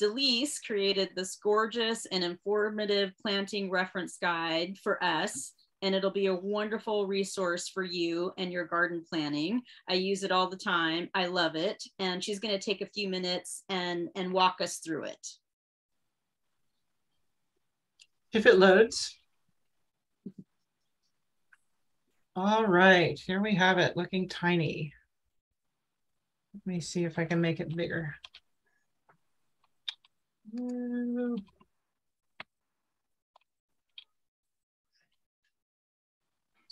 Delise created this gorgeous and informative planting reference guide for us and it'll be a wonderful resource for you and your garden planning. I use it all the time. I love it. And she's going to take a few minutes and, and walk us through it. If it loads. All right, here we have it looking tiny. Let me see if I can make it bigger.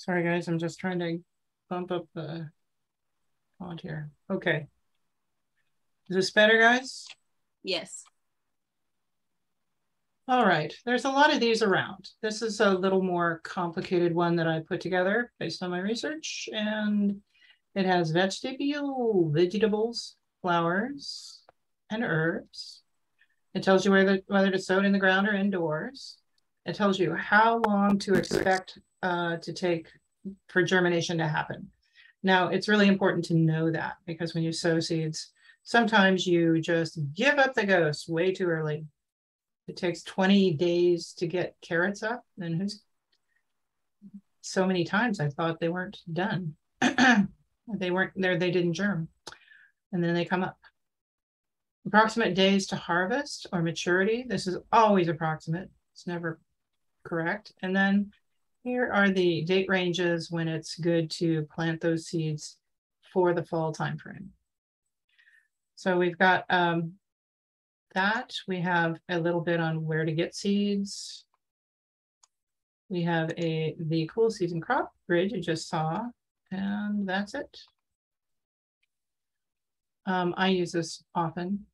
Sorry, guys, I'm just trying to bump up the font here. Okay. Is this better, guys? Yes. All right, there's a lot of these around. This is a little more complicated one that I put together based on my research and it has vegetable, vegetables, flowers, and herbs. It tells you whether, whether to sow it in the ground or indoors. It tells you how long to expect uh, to take for germination to happen. Now, it's really important to know that because when you sow seeds, sometimes you just give up the ghost way too early. It takes 20 days to get carrots up. And who's so many times I thought they weren't done. they weren't there, they didn't germ. And then they come up. Approximate days to harvest or maturity. This is always approximate. It's never correct. And then here are the date ranges when it's good to plant those seeds for the fall timeframe. So we've got um, that. We have a little bit on where to get seeds. We have a the cool season crop grid you just saw, and that's it. Um, I use this often,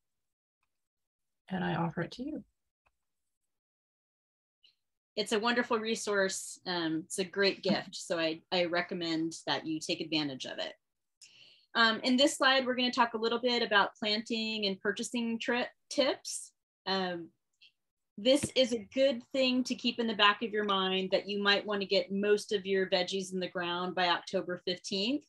and I offer it to you it's a wonderful resource. Um, it's a great gift. So I, I recommend that you take advantage of it. Um, in this slide, we're going to talk a little bit about planting and purchasing tips. Um, this is a good thing to keep in the back of your mind that you might want to get most of your veggies in the ground by October 15th.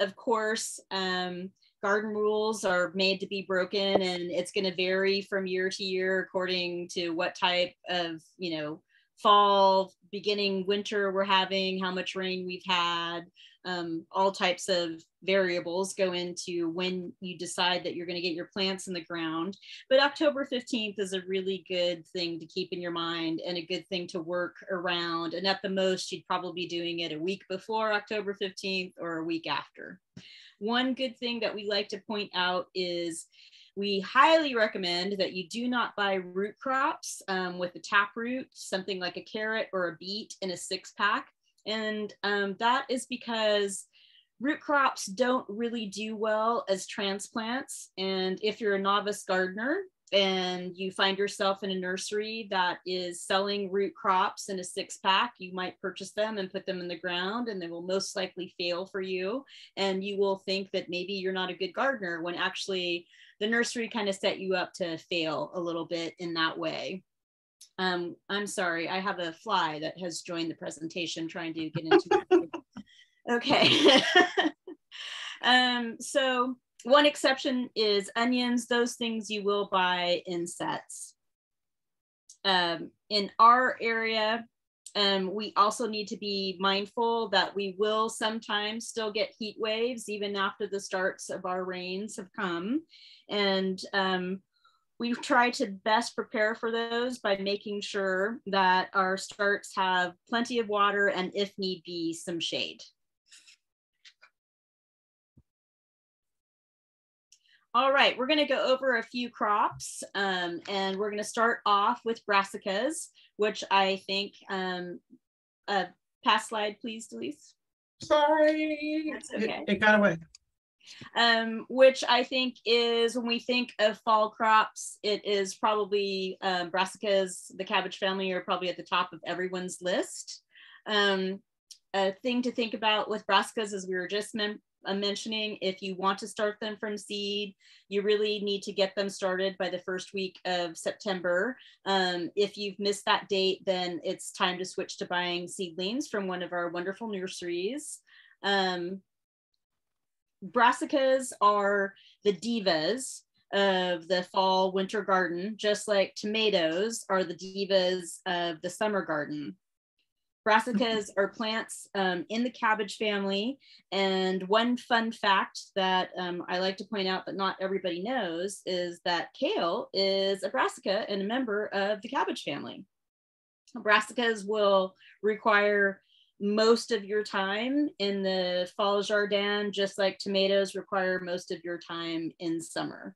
Of course, um, garden rules are made to be broken and it's going to vary from year to year according to what type of, you know, fall, beginning winter we're having, how much rain we've had, um, all types of variables go into when you decide that you're going to get your plants in the ground. But October 15th is a really good thing to keep in your mind and a good thing to work around. And at the most, you'd probably be doing it a week before October 15th or a week after. One good thing that we like to point out is we highly recommend that you do not buy root crops um, with a tap root, something like a carrot or a beet in a six pack. And um, that is because root crops don't really do well as transplants. And if you're a novice gardener, and you find yourself in a nursery that is selling root crops in a six pack, you might purchase them and put them in the ground, and they will most likely fail for you. And you will think that maybe you're not a good gardener when actually the nursery kind of set you up to fail a little bit in that way. Um, I'm sorry, I have a fly that has joined the presentation trying to get into Okay. um, so one exception is onions. Those things you will buy in sets. Um, in our area, um, we also need to be mindful that we will sometimes still get heat waves even after the starts of our rains have come. And um, we've tried to best prepare for those by making sure that our starts have plenty of water and if need be, some shade. All right, we're gonna go over a few crops um, and we're gonna start off with brassicas, which I think, um, uh, past slide please, Delise. Sorry, okay. it, it got away um, which I think is when we think of fall crops, it is probably um, brassicas, the cabbage family are probably at the top of everyone's list. Um, a thing to think about with brassicas, as we were just men uh, mentioning, if you want to start them from seed, you really need to get them started by the first week of September. Um, if you've missed that date, then it's time to switch to buying seedlings from one of our wonderful nurseries. Um, brassicas are the divas of the fall winter garden, just like tomatoes are the divas of the summer garden. Brassicas are plants um, in the cabbage family. And one fun fact that um, I like to point out, but not everybody knows, is that kale is a brassica and a member of the cabbage family. Brassicas will require most of your time in the fall jardin, just like tomatoes require most of your time in summer.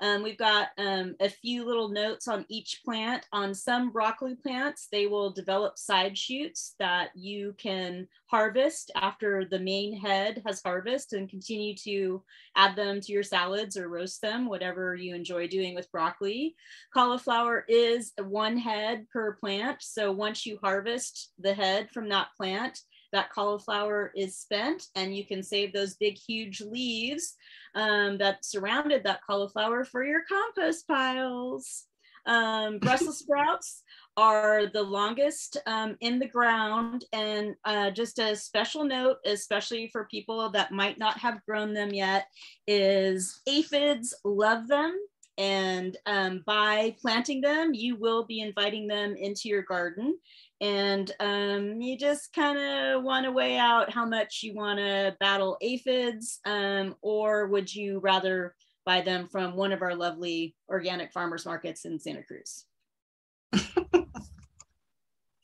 Um, we've got um, a few little notes on each plant. On some broccoli plants, they will develop side shoots that you can harvest after the main head has harvested and continue to add them to your salads or roast them, whatever you enjoy doing with broccoli. Cauliflower is one head per plant. So once you harvest the head from that plant, that cauliflower is spent and you can save those big huge leaves um, that surrounded that cauliflower for your compost piles. Um, Brussels sprouts are the longest um, in the ground and uh, just a special note, especially for people that might not have grown them yet, is aphids love them and um, by planting them, you will be inviting them into your garden and um, you just kind of want to weigh out how much you want to battle aphids um, or would you rather buy them from one of our lovely organic farmers markets in santa cruz?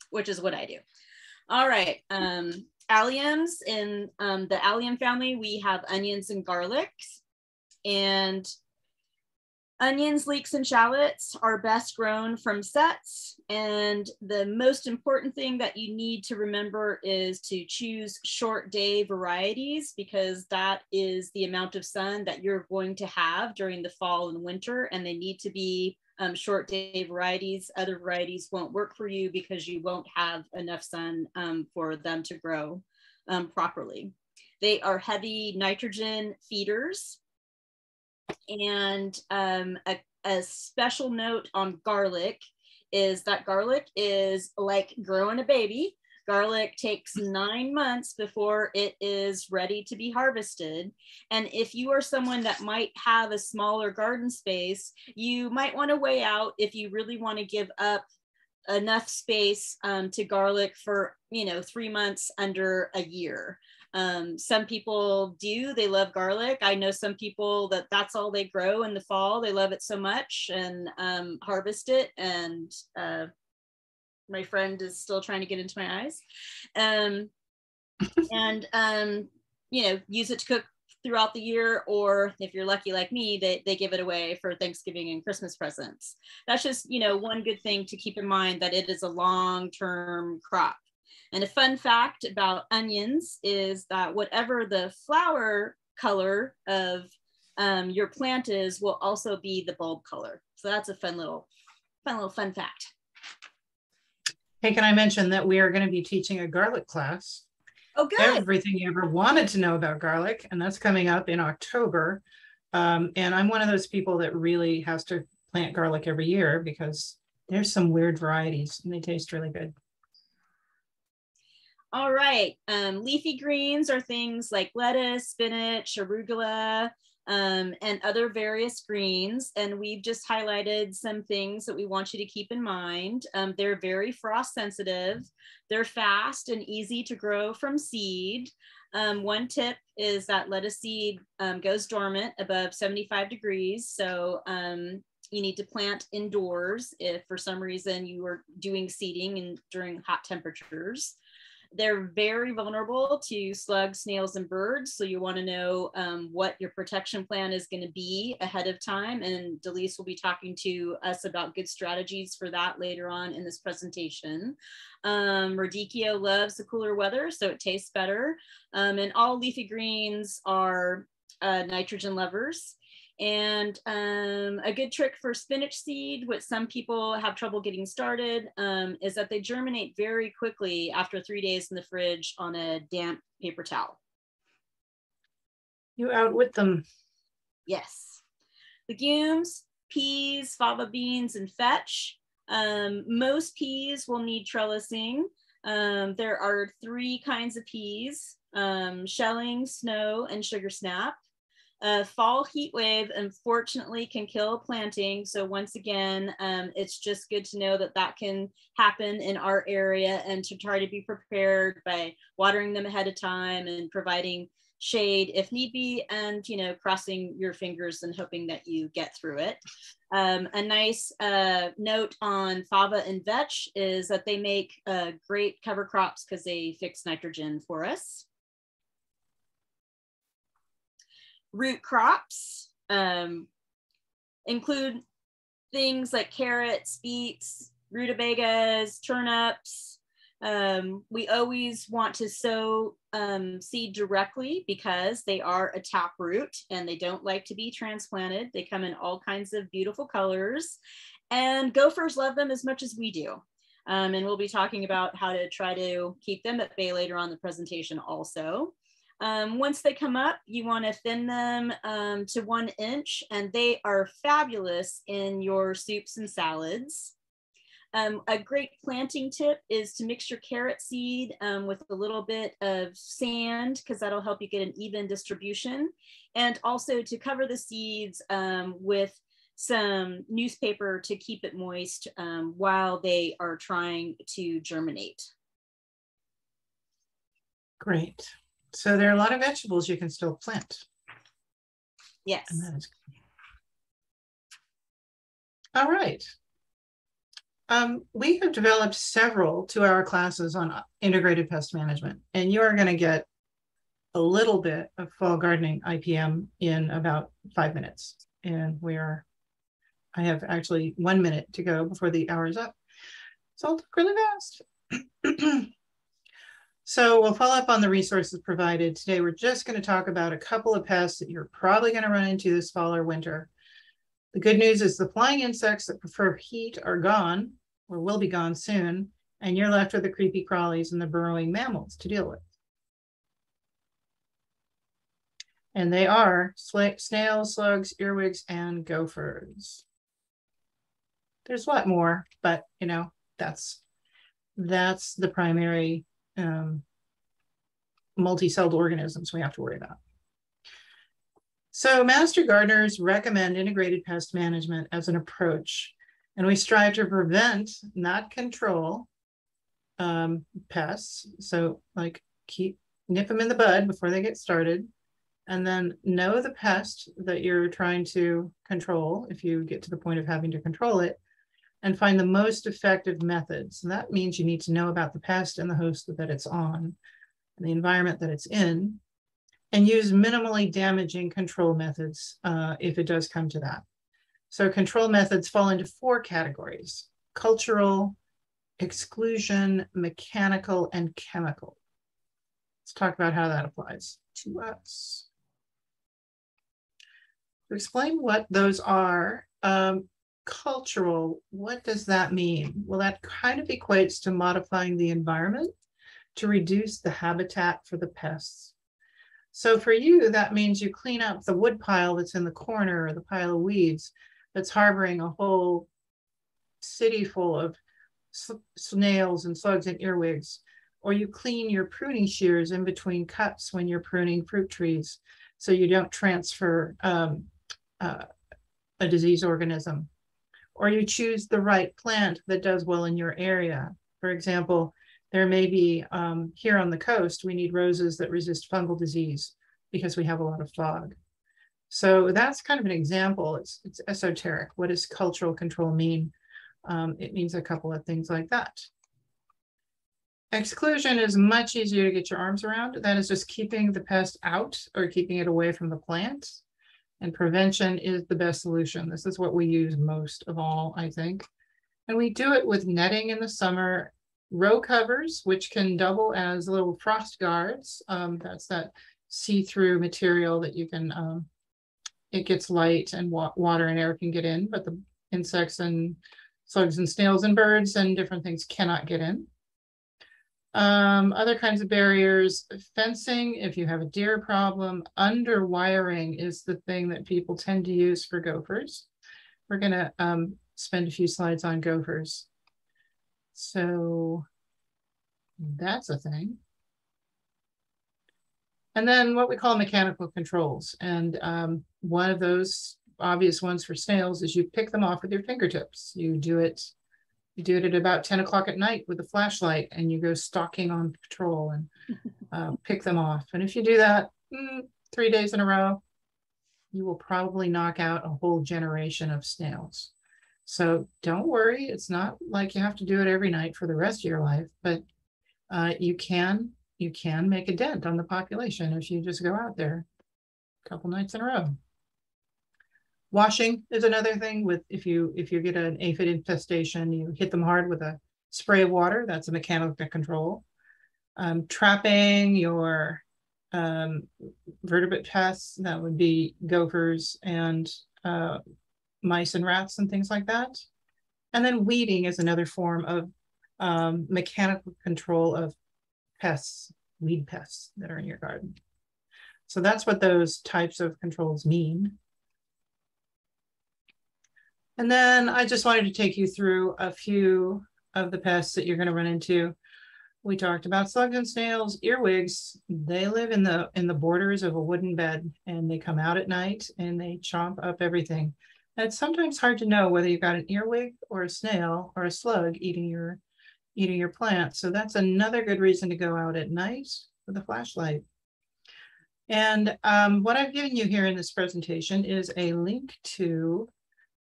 Which is what i do. All right um, alliums in um, the allium family we have onions and garlics and Onions, leeks, and shallots are best grown from sets. And the most important thing that you need to remember is to choose short day varieties because that is the amount of sun that you're going to have during the fall and winter. And they need to be um, short day varieties. Other varieties won't work for you because you won't have enough sun um, for them to grow um, properly. They are heavy nitrogen feeders and um, a, a special note on garlic is that garlic is like growing a baby. Garlic takes nine months before it is ready to be harvested. And if you are someone that might have a smaller garden space, you might want to weigh out if you really want to give up enough space um, to garlic for, you know, three months under a year. Um, some people do, they love garlic. I know some people that that's all they grow in the fall. They love it so much and um, harvest it. And uh, my friend is still trying to get into my eyes. Um, and, um, you know, use it to cook throughout the year or if you're lucky like me they, they give it away for thanksgiving and christmas presents that's just you know one good thing to keep in mind that it is a long-term crop and a fun fact about onions is that whatever the flower color of um, your plant is will also be the bulb color. So that's a fun little, fun little fun fact. Hey, can I mention that we are going to be teaching a garlic class? Oh, good. Everything you ever wanted to know about garlic, and that's coming up in October. Um, and I'm one of those people that really has to plant garlic every year because there's some weird varieties and they taste really good. All right. Um, leafy greens are things like lettuce, spinach, arugula, um, and other various greens. And we've just highlighted some things that we want you to keep in mind. Um, they're very frost sensitive. They're fast and easy to grow from seed. Um, one tip is that lettuce seed um, goes dormant above 75 degrees. So um, you need to plant indoors if for some reason you are doing seeding and during hot temperatures. They're very vulnerable to slugs, snails, and birds. So you want to know um, what your protection plan is going to be ahead of time. And Delise will be talking to us about good strategies for that later on in this presentation. Um, Radicchio loves the cooler weather, so it tastes better. Um, and all leafy greens are uh, nitrogen lovers. And um, a good trick for spinach seed, which some people have trouble getting started, um, is that they germinate very quickly after three days in the fridge on a damp paper towel. You outwit them. Yes. Legumes, peas, fava beans, and vetch. Um, most peas will need trellising. Um, there are three kinds of peas, um, shelling, snow, and sugar snap. A fall heat wave, unfortunately, can kill planting. So once again, um, it's just good to know that that can happen in our area and to try to be prepared by watering them ahead of time and providing shade if need be, and you know, crossing your fingers and hoping that you get through it. Um, a nice uh, note on fava and vetch is that they make uh, great cover crops because they fix nitrogen for us. Root crops. Um, include things like carrots, beets, rutabagas, turnips. Um, we always want to sow um, seed directly because they are a tap root and they don't like to be transplanted. They come in all kinds of beautiful colors and gophers love them as much as we do. Um, and we'll be talking about how to try to keep them at bay later on the presentation also. Um, once they come up, you want to thin them um, to one inch and they are fabulous in your soups and salads. Um, a great planting tip is to mix your carrot seed um, with a little bit of sand because that'll help you get an even distribution. And also to cover the seeds um, with some newspaper to keep it moist um, while they are trying to germinate. Great. So there are a lot of vegetables you can still plant. Yes. All right. Um, we have developed several two-hour classes on integrated pest management, and you are going to get a little bit of fall gardening IPM in about five minutes. And we are, I have actually one minute to go before the hour is up. So I'll talk really fast. so we'll follow up on the resources provided. Today, we're just going to talk about a couple of pests that you're probably going to run into this fall or winter. The good news is the flying insects that prefer heat are gone or will be gone soon, and you're left with the creepy crawlies and the burrowing mammals to deal with. And they are snails, slugs, earwigs, and gophers. There's a lot more, but you know, that's that's the primary um, multi-celled organisms we have to worry about. So master gardeners recommend integrated pest management as an approach, and we strive to prevent, not control, um, pests. So like keep nip them in the bud before they get started, and then know the pest that you're trying to control if you get to the point of having to control it, and find the most effective methods. And that means you need to know about the pest and the host that it's on, and the environment that it's in, and use minimally damaging control methods uh, if it does come to that. So control methods fall into four categories, cultural, exclusion, mechanical, and chemical. Let's talk about how that applies to us. To explain what those are, um, cultural, what does that mean? Well, that kind of equates to modifying the environment to reduce the habitat for the pests. So for you, that means you clean up the wood pile that's in the corner or the pile of weeds that's harboring a whole city full of snails and slugs and earwigs. Or you clean your pruning shears in between cuts when you're pruning fruit trees so you don't transfer um, uh, a disease organism. Or you choose the right plant that does well in your area. For example, there may be, um, here on the coast, we need roses that resist fungal disease because we have a lot of fog. So that's kind of an example. It's, it's esoteric. What does cultural control mean? Um, it means a couple of things like that. Exclusion is much easier to get your arms around. That is just keeping the pest out or keeping it away from the plant. And prevention is the best solution. This is what we use most of all, I think. And we do it with netting in the summer row covers, which can double as little frost guards. Um, that's that see-through material that you can, um, it gets light and wa water and air can get in, but the insects and slugs and snails and birds and different things cannot get in. Um, other kinds of barriers, fencing, if you have a deer problem, underwiring is the thing that people tend to use for gophers. We're gonna um, spend a few slides on gophers. So that's a thing. And then what we call mechanical controls. And um, one of those obvious ones for snails is you pick them off with your fingertips. You do it, you do it at about 10 o'clock at night with a flashlight and you go stalking on patrol and uh, pick them off. And if you do that mm, three days in a row, you will probably knock out a whole generation of snails. So don't worry, it's not like you have to do it every night for the rest of your life, but uh, you can you can make a dent on the population if you just go out there a couple nights in a row. Washing is another thing with if you if you get an aphid infestation, you hit them hard with a spray of water. That's a mechanical control. Um, trapping your um, vertebrate pests, that would be gophers and uh, mice and rats and things like that. And then weeding is another form of um, mechanical control of pests, weed pests that are in your garden. So that's what those types of controls mean. And then I just wanted to take you through a few of the pests that you're going to run into. We talked about slugs and snails, earwigs. They live in the in the borders of a wooden bed and they come out at night and they chomp up everything. And it's sometimes hard to know whether you've got an earwig or a snail or a slug eating your eating your plant. So that's another good reason to go out at night with a flashlight. And um, what I've given you here in this presentation is a link to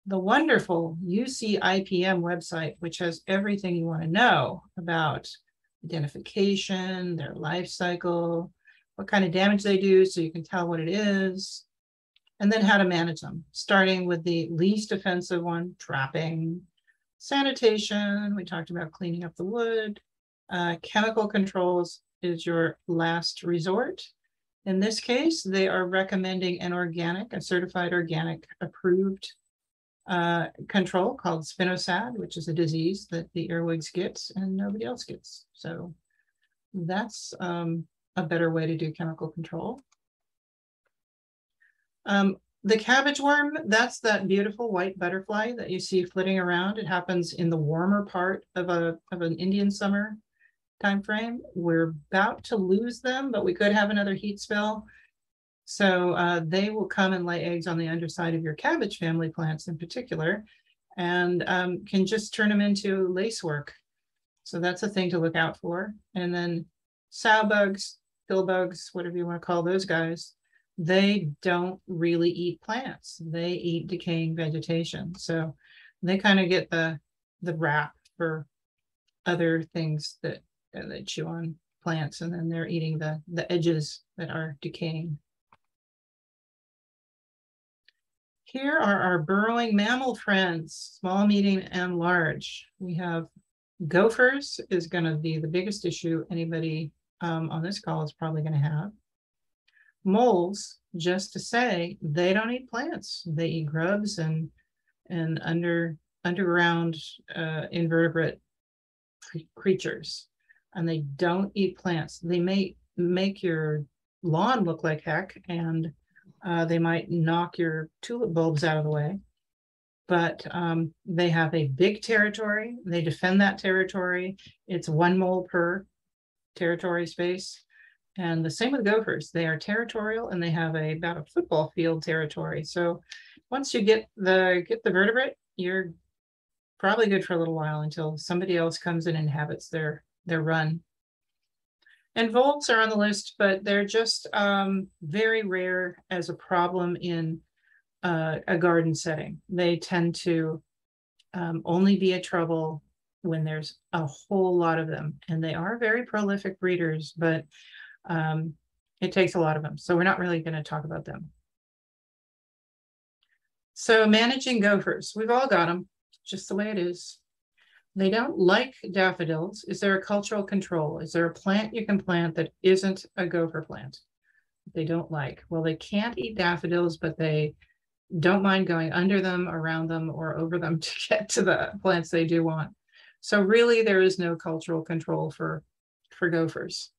the wonderful UC IPM website, which has everything you want to know about identification, their life cycle, what kind of damage they do so you can tell what it is, and then how to manage them, starting with the least offensive one, trapping, sanitation, we talked about cleaning up the wood, uh, chemical controls is your last resort. In this case, they are recommending an organic, a certified organic approved uh, control called spinosad, which is a disease that the earwigs get and nobody else gets. So that's um, a better way to do chemical control. Um, the cabbage worm, that's that beautiful white butterfly that you see flitting around. It happens in the warmer part of a of an Indian summer time frame. We're about to lose them, but we could have another heat spell. So uh, they will come and lay eggs on the underside of your cabbage family plants in particular, and um, can just turn them into lacework. So that's a thing to look out for. And then sow bugs, pill bugs, whatever you want to call those guys, they don't really eat plants. They eat decaying vegetation. So they kind of get the the rap for other things that, that chew on plants, and then they're eating the the edges that are decaying. Here are our burrowing mammal friends, small, medium, and large. We have gophers is going to be the biggest issue anybody um, on this call is probably going to have. Moles, just to say, they don't eat plants. They eat grubs and and under underground uh, invertebrate creatures, and they don't eat plants. They may make your lawn look like heck and uh, they might knock your tulip bulbs out of the way, but um, they have a big territory. They defend that territory. It's one mole per territory space. And the same with gophers. They are territorial and they have a about a football field territory. So once you get the get the vertebrate, you're probably good for a little while until somebody else comes and inhabits their their run. And voles are on the list, but they're just um, very rare as a problem in uh, a garden setting. They tend to um, only be a trouble when there's a whole lot of them. And they are very prolific breeders, but um, it takes a lot of them. So we're not really going to talk about them. So managing gophers, we've all got them, just the way it is. They don't like daffodils. Is there a cultural control? Is there a plant you can plant that isn't a gopher plant? They don't like. Well, they can't eat daffodils, but they don't mind going under them, around them, or over them to get to the plants they do want. So really, there is no cultural control for, for gophers.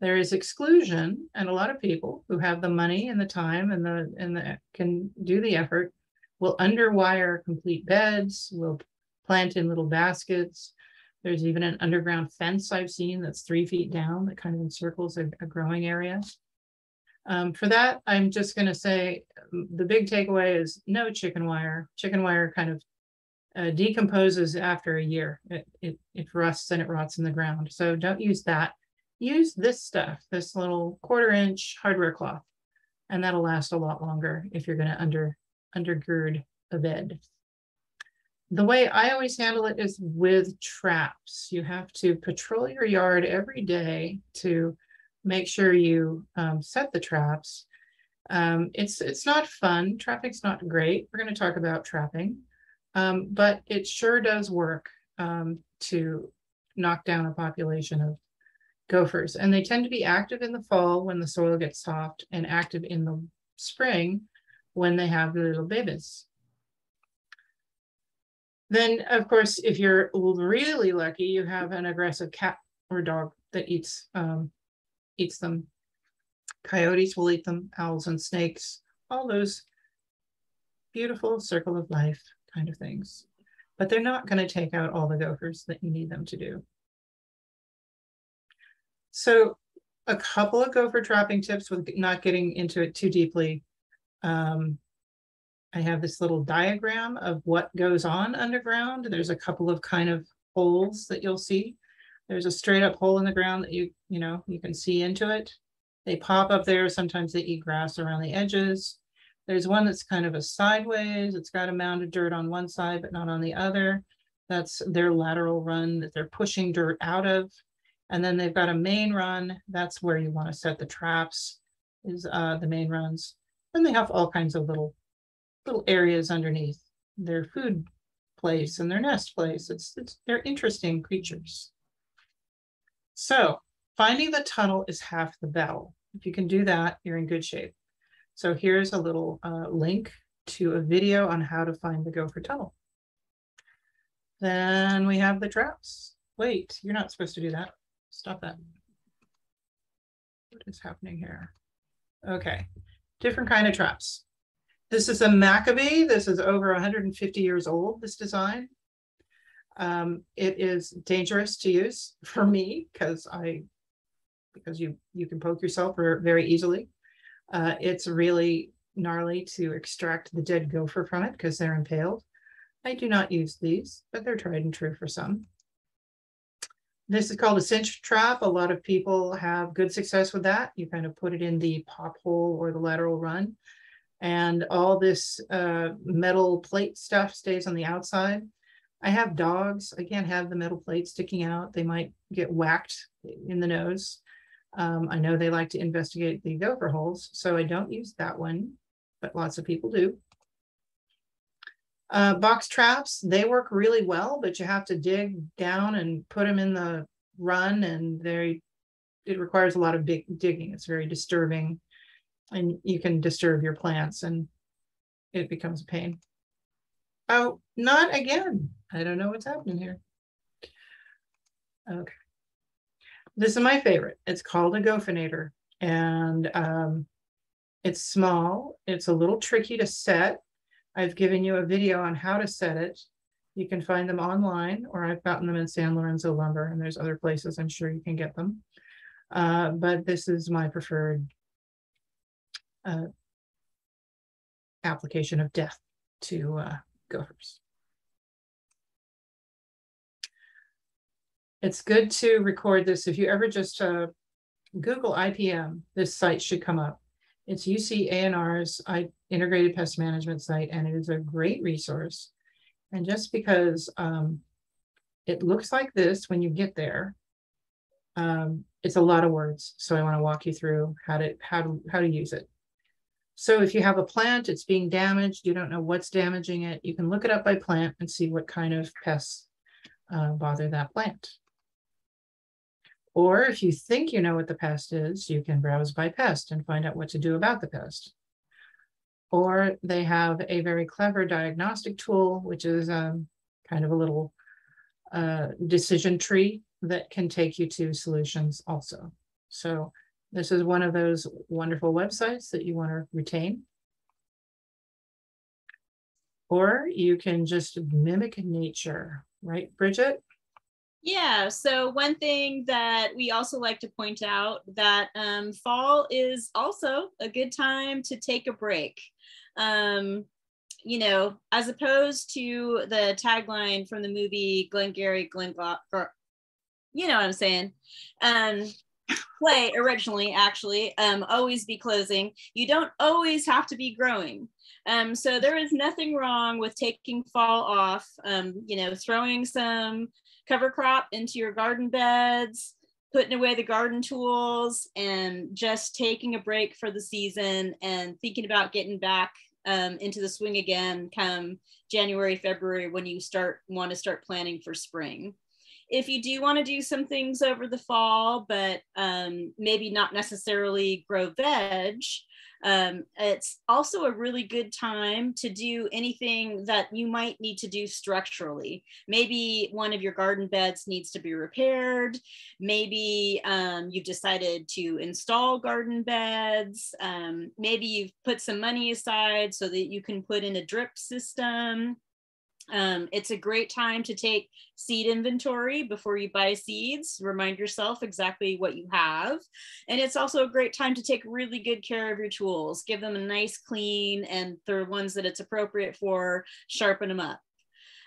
There is exclusion, and a lot of people who have the money and the time and the and the can do the effort will underwire complete beds, will plant in little baskets. There's even an underground fence I've seen that's three feet down that kind of encircles a, a growing area. Um, for that, I'm just going to say um, the big takeaway is no chicken wire. Chicken wire kind of uh, decomposes after a year. It, it, it rusts and it rots in the ground. So don't use that. Use this stuff, this little quarter inch hardware cloth, and that'll last a lot longer if you're going to under undergird a bed the way I always handle it is with traps. You have to patrol your yard every day to make sure you um, set the traps. Um, it's it's not fun. Trapping's not great. We're going to talk about trapping, um, but it sure does work um, to knock down a population of gophers. And they tend to be active in the fall when the soil gets soft and active in the spring when they have the little babies. Then, of course, if you're really lucky, you have an aggressive cat or dog that eats um, eats them. Coyotes will eat them, owls and snakes, all those beautiful circle of life kind of things. But they're not going to take out all the gophers that you need them to do. So a couple of gopher trapping tips with not getting into it too deeply. Um, I have this little diagram of what goes on underground. There's a couple of kind of holes that you'll see. There's a straight up hole in the ground that you, you know, you can see into it. They pop up there. Sometimes they eat grass around the edges. There's one that's kind of a sideways. It's got a mound of dirt on one side, but not on the other. That's their lateral run that they're pushing dirt out of. And then they've got a main run. That's where you want to set the traps is uh, the main runs. And they have all kinds of little little areas underneath their food place and their nest place. It's, it's they're interesting creatures. So finding the tunnel is half the battle. If you can do that, you're in good shape. So here's a little uh, link to a video on how to find the gopher tunnel. Then we have the traps. Wait, you're not supposed to do that. Stop that. What is happening here? Okay, different kind of traps. This is a Macabee. This is over 150 years old, this design. Um, it is dangerous to use for me because I, because you, you can poke yourself very easily. Uh, it's really gnarly to extract the dead gopher from it because they're impaled. I do not use these, but they're tried and true for some. This is called a cinch trap. A lot of people have good success with that. You kind of put it in the pop hole or the lateral run and all this uh, metal plate stuff stays on the outside. I have dogs. I can't have the metal plate sticking out. They might get whacked in the nose. Um, I know they like to investigate the gopher holes, so I don't use that one, but lots of people do. Uh, box traps, they work really well, but you have to dig down and put them in the run and they it requires a lot of big digging. It's very disturbing and you can disturb your plants and it becomes a pain. Oh, not again. I don't know what's happening here. Okay. This is my favorite. It's called a gophinator and um, it's small. It's a little tricky to set. I've given you a video on how to set it. You can find them online or I've gotten them in San Lorenzo Lumber and there's other places I'm sure you can get them. Uh, but this is my preferred uh, application of death to uh, gophers. It's good to record this. If you ever just uh, Google IPM, this site should come up. It's UC ANR's integrated pest management site, and it is a great resource. And just because um, it looks like this when you get there, um, it's a lot of words. So I want to walk you through how to how to how to use it. So if you have a plant, it's being damaged, you don't know what's damaging it, you can look it up by plant and see what kind of pests uh, bother that plant. Or if you think you know what the pest is, you can browse by pest and find out what to do about the pest. Or they have a very clever diagnostic tool, which is um, kind of a little uh, decision tree that can take you to solutions also. So this is one of those wonderful websites that you want to retain. Or you can just mimic nature, right, Bridget? Yeah, so one thing that we also like to point out that um, fall is also a good time to take a break. Um, you know, as opposed to the tagline from the movie Glengarry Glen you know what I'm saying? Um, play originally actually um, always be closing you don't always have to be growing um, so there is nothing wrong with taking fall off um, you know throwing some cover crop into your garden beds putting away the garden tools and just taking a break for the season and thinking about getting back um, into the swing again come January, February when you start want to start planning for spring. If you do want to do some things over the fall, but um, maybe not necessarily grow veg, um, it's also a really good time to do anything that you might need to do structurally. Maybe one of your garden beds needs to be repaired. Maybe um, you've decided to install garden beds. Um, maybe you've put some money aside so that you can put in a drip system. Um, it's a great time to take seed inventory before you buy seeds. Remind yourself exactly what you have. And it's also a great time to take really good care of your tools. Give them a nice clean and the ones that it's appropriate for, sharpen them up.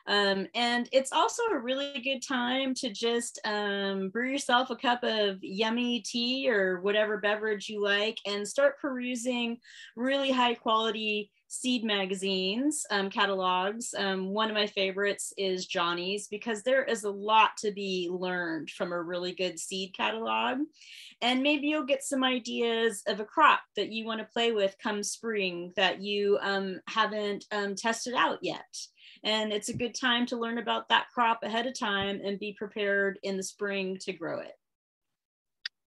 Um, and it's also a really good time to just um, brew yourself a cup of yummy tea or whatever beverage you like and start perusing really high quality seed magazines um, catalogs. Um, one of my favorites is Johnny's because there is a lot to be learned from a really good seed catalog. And maybe you'll get some ideas of a crop that you want to play with come spring that you um, haven't um, tested out yet. And it's a good time to learn about that crop ahead of time and be prepared in the spring to grow it.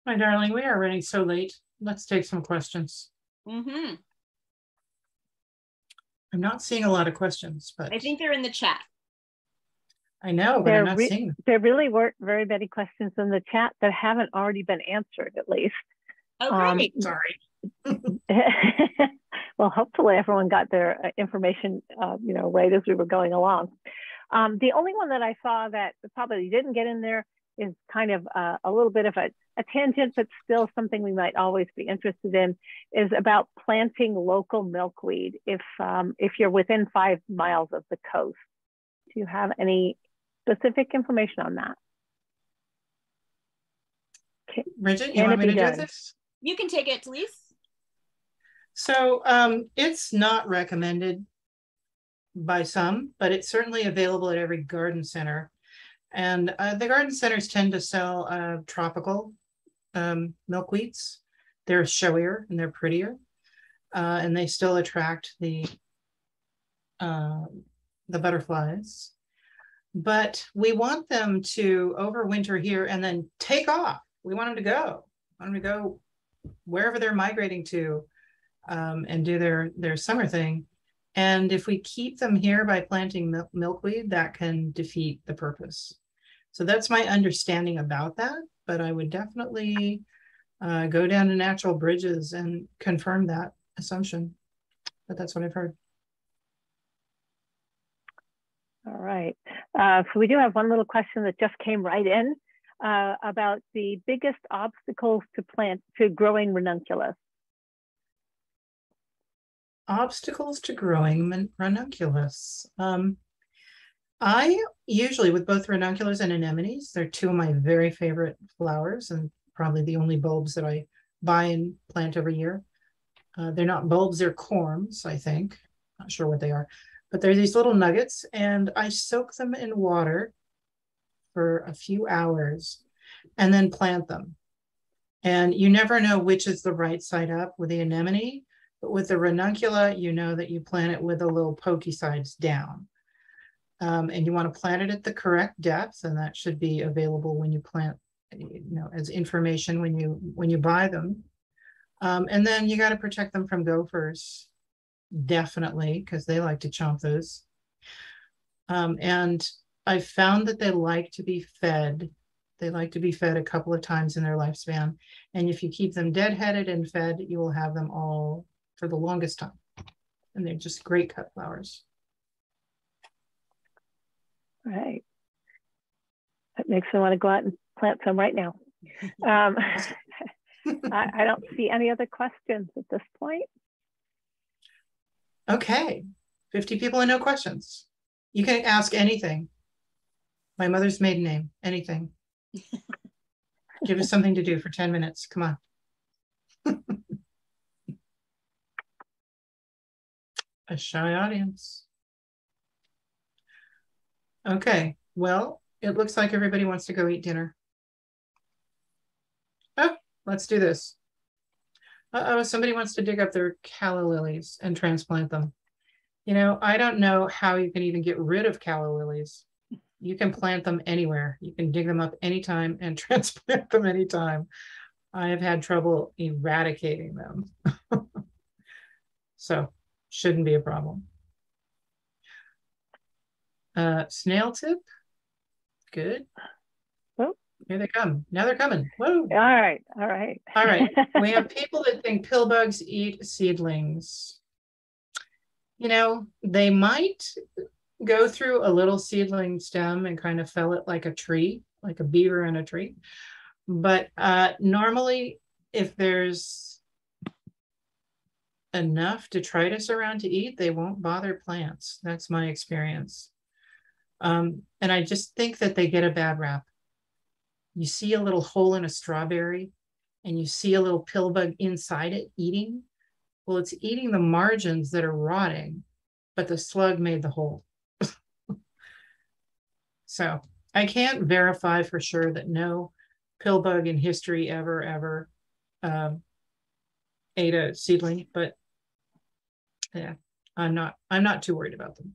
My darling, we are running so late. Let's take some questions. Mm-hmm. I'm not seeing a lot of questions, but I think they're in the chat. I know, but There I'm not re- seeing them. There really weren't very many questions in the chat that haven't already been answered, at least. Oh, Um, great. Sorry. well, hopefully everyone got their uh, information, uh, you know, right as we were going along. Um, the only one that I saw that probably didn't get in there is kind of uh, a little bit of a, a tangent, but still something we might always be interested in, is about planting local milkweed if um, if you're within five miles of the coast. Do you have any specific information on that? Bridget, you Can want me to be do done? this? You can take it, please. So um, it's not recommended by some, but it's certainly available at every garden center. And uh, the garden centers tend to sell uh, tropical um, milkweeds. They're showier and they're prettier, uh, and they still attract the uh, the butterflies. But we want them to overwinter here and then take off. We want them to go. We want them to go wherever they're migrating to um, and do their their summer thing. And if we keep them here by planting mil- milkweed, that can defeat the purpose. So that's my understanding about that. But I would definitely uh, go down to natural bridges and confirm that assumption. But that's what I've heard. All right. Uh, so we do have one little question that just came right in uh, about the biggest obstacles to plant to growing ranunculus. Obstacles to growing ranunculus. Um, I usually with both ranunculus and anemones, they're two of my very favorite flowers and probably the only bulbs that I buy and plant every year. Uh, they're not bulbs, they're corms, I think. Not sure what they are, but they're these little nuggets and I soak them in water for a few hours and then plant them. And you never know which is the right side up with the anemone, but with the ranuncula, you know that you plant it with the little pokey sides down. Um, and you want to plant it at the correct depth, and that should be available when you plant, you know, as information when you when you buy them. Um, and then you got to protect them from gophers, definitely, because they like to chomp those. Um, and I found that they like to be fed. They like to be fed a couple of times in their lifespan. And if you keep them deadheaded and fed, you will have them all for the longest time. And they're just great cut flowers. Right. That makes me want to go out and plant some right now. Um, I, I don't see any other questions at this point. Okay, 50 people and no questions. You can ask anything. My mother's maiden name, anything. Give us something to do for 10 minutes. Come on. A shy audience. Okay, well, it looks like everybody wants to go eat dinner. Oh, let's do this. Uh-oh, somebody wants to dig up their calla lilies and transplant them. You know, I don't know how you can even get rid of calla lilies. You can plant them anywhere. You can dig them up anytime and transplant them anytime. I have had trouble eradicating them. so shouldn't be a problem. Uh, snail tip, good. Oh. Here they come. Now they're coming. Whoa. All right, all right. All right. we have people that think pill bugs eat seedlings. You know, they might go through a little seedling stem and kind of fell it like a tree, like a beaver in a tree. But uh, normally, if there's enough detritus around to eat, they won't bother plants. That's my experience. Um, and I just think that they get a bad rap. You see a little hole in a strawberry and you see a little pill bug inside it eating. Well, it's eating the margins that are rotting, but the slug made the hole. so I can't verify for sure that no pill bug in history ever, ever um, ate a seedling, but yeah, I'm not, I'm not too worried about them.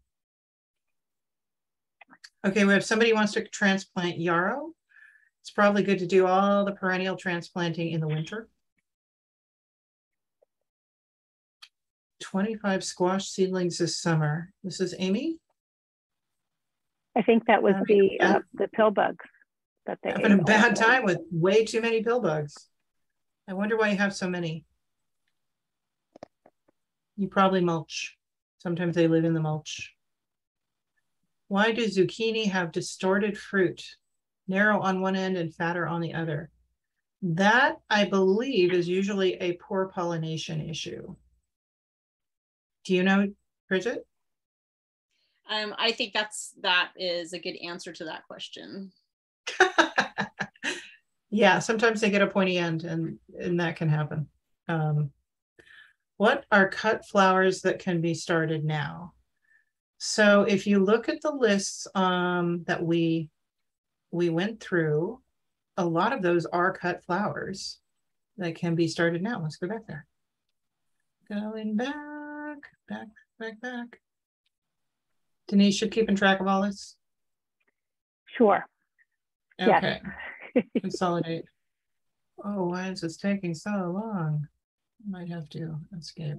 Okay, we have somebody wants to transplant yarrow. It's probably good to do all the perennial transplanting in the winter. 25 squash seedlings this summer. This is Amy. I think that was the uh, the pill bugs that they Having a bad time with way too many pill bugs. I wonder why you have so many. You probably mulch. Sometimes they live in the mulch. Why do zucchini have distorted fruit, narrow on one end and fatter on the other? That, I believe, is usually a poor pollination issue. Do you know, Bridget? Um, I think that's that is a good answer to that question. yeah, sometimes they get a pointy end and, and that can happen. Um, what are cut flowers that can be started now? So if you look at the lists um, that we we went through, a lot of those are cut flowers that can be started now. Let's go back there. Going back, back, back, back. Denise, you're keeping track of all this? Sure. Yes. Okay. Consolidate. Oh, why is this taking so long? Might have to escape.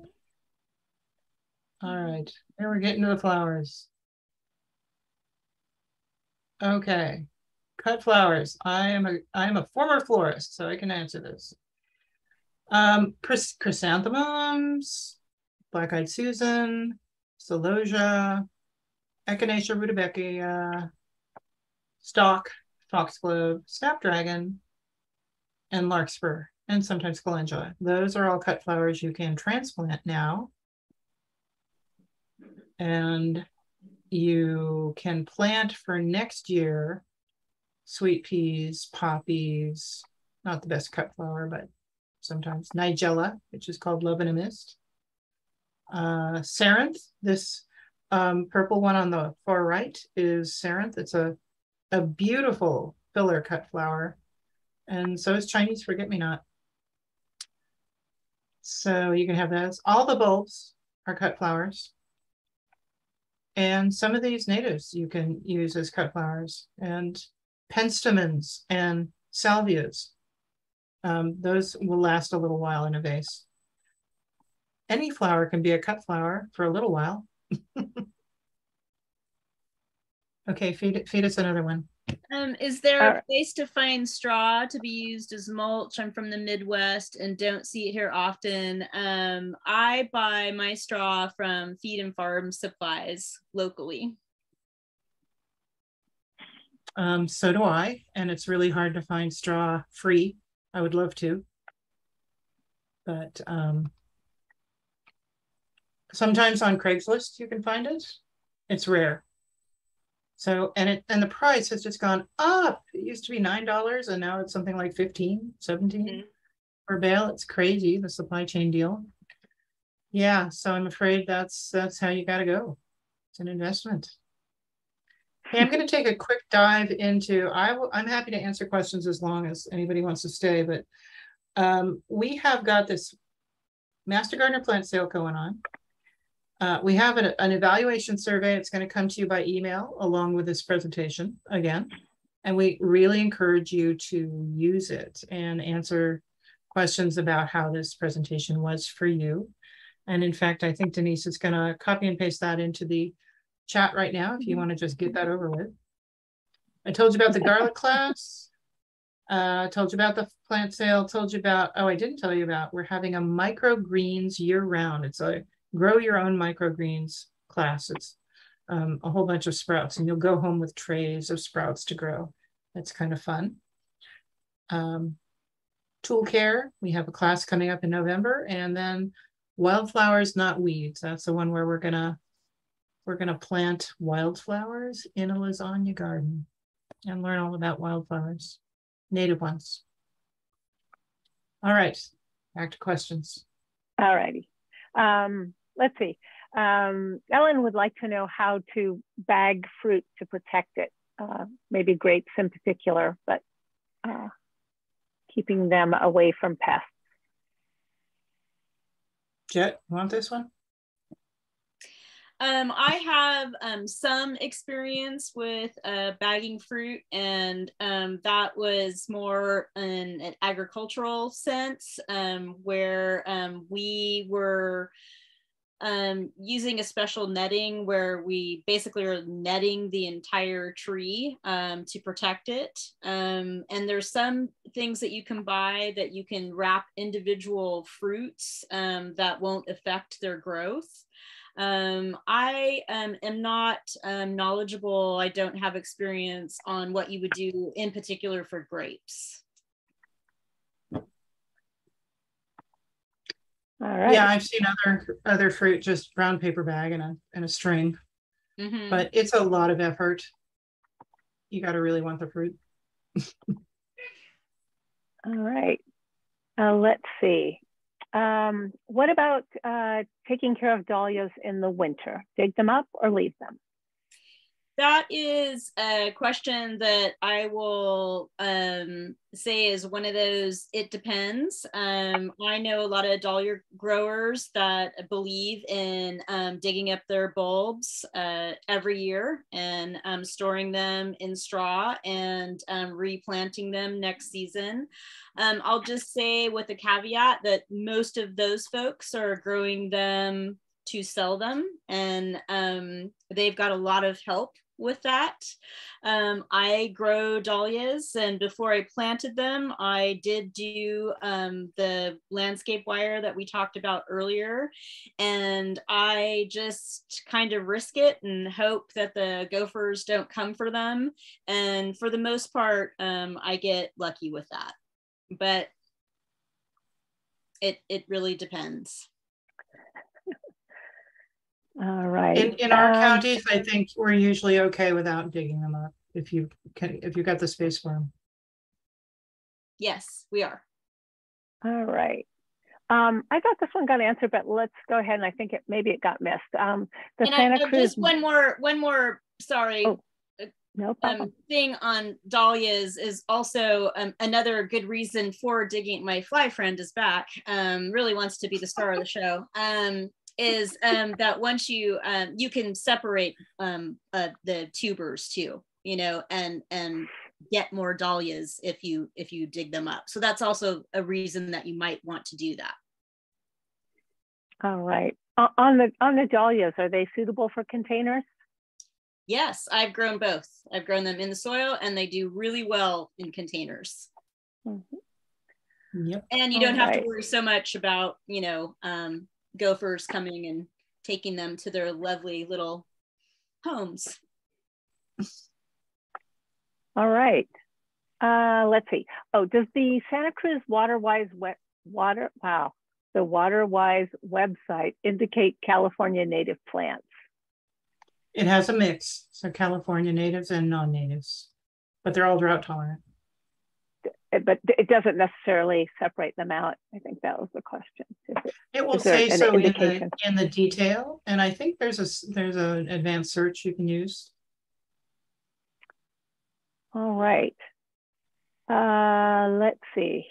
All right, here we're getting to the flowers. Okay, cut flowers. I am a I am a former florist, so I can answer this. Um, chrysanthemums, black-eyed Susan, celosia, echinacea rudbeckia, stock, foxglove, snapdragon, and larkspur, and sometimes calendula. Those are all cut flowers you can transplant now. And you can plant for next year sweet peas, poppies, not the best cut flower, but sometimes nigella, which is called love in a mist. Uh, Cerinthe, this um, purple one on the far right is Cerinthe. It's a, a beautiful filler cut flower. And so is Chinese forget-me-not. So you can have those. All the bulbs are cut flowers. And some of these natives you can use as cut flowers and penstemons and salvias. Um, those will last a little while in a vase. Any flower can be a cut flower for a little while. okay, feed, feed us another one. Um, is there All a place to find straw to be used as mulch? I'm from the Midwest and don't see it here often. Um, I buy my straw from Feed and Farm Supplies locally. Um, so do I, and it's really hard to find straw free. I would love to. But um, sometimes on Craigslist you can find it. It's rare. So, and it and the price has just gone up. It used to be $9 and now it's something like 15, 17 Mhm. per bale. It's crazy, the supply chain deal. Yeah, so I'm afraid that's that's how you gotta go. It's an investment. Hey, I'm going to take a quick dive into, I will, I'm happy to answer questions as long as anybody wants to stay, but um, we have got this Master Gardener plant sale going on. Uh, we have an, an evaluation survey. It's going to come to you by email along with this presentation again. And we really encourage you to use it and answer questions about how this presentation was for you. And in fact, I think Denise is going to copy and paste that into the chat right now if you want to just get that over with. I told you about the garlic class. Uh, told you about the plant sale. Told you about, oh, I didn't tell you about, we're having a microgreens year round. It's a grow your own microgreens class. It's um, a whole bunch of sprouts and you'll go home with trays of sprouts to grow. That's kind of fun. Um, tool care, we have a class coming up in November and then wildflowers, not weeds. That's the one where we're gonna we're to plant wildflowers in a lasagna garden and learn all about wildflowers, native ones. All right, back to questions. All righty. Um, let's see. Um, Ellen would like to know how to bag fruit to protect it, uh, maybe grapes in particular, but uh, keeping them away from pests. Jet, you want this one? Um, I have um, some experience with uh, bagging fruit, and um, that was more in an agricultural sense, um, where um, we were um, using a special netting where we basically are netting the entire tree to protect it. and there's some things that you can buy that you can wrap individual fruits that won't affect their growth. Um, I um, am not um, knowledgeable. I don't have experience on what you would do in particular for grapes. Right. Yeah, I've seen other other fruit just brown paper bag and a and a string, mm -hmm. but it's a lot of effort. You got to really want the fruit. All right. Uh, let's see. Um, what about uh, taking care of dahlias in the winter? Dig them up or leave them? That is a question that I will um, say is one of those, it depends. Um, I know a lot of dahlia growers that believe in um, digging up their bulbs uh, every year and um, storing them in straw and um, replanting them next season. Um, I'll just say with a caveat that most of those folks are growing them to sell them and they've got a lot of help with that. Um, I grow dahlias, and before I planted them, I did do um, the landscape wire that we talked about earlier. And I just kind of risk it and hope that the gophers don't come for them. And for the most part, um, I get lucky with that. But it, it really depends. All right. In, in our um, counties, I think we're usually okay without digging them up if you can, if you got the space for them. Yes, we are. All right. Um, I thought this one got answered, but let's go ahead and I think it maybe it got missed. Um, the and Santa I, Cruz. Just one more, one more. Sorry. Oh, no um, thing on dahlias is also um, another good reason for digging. My fly friend is back. Um, really wants to be the star of the show. Um, is um, that once you um, you can separate um, uh, the tubers too, you know, and and get more dahlias if you if you dig them up. So that's also a reason that you might want to do that. All right. on the on the dahlias, are they suitable for containers? Yes, I've grown both. I've grown them in the soil, and they do really well in containers. Mm -hmm. Yep. And you don't All have right. to worry so much about, you know, um, gophers coming and taking them to their lovely little homes. All right. Uh, let's see. Oh, does the Santa Cruz Waterwise water wow the Waterwise website indicate California native plants? It has a mix, so California natives and non-natives, but they're all drought tolerant but it doesn't necessarily separate them out. I think that was the question. It, it, will say so in the, in the detail, and I think there's a there's an advanced search you can use. All right. Uh, let's see.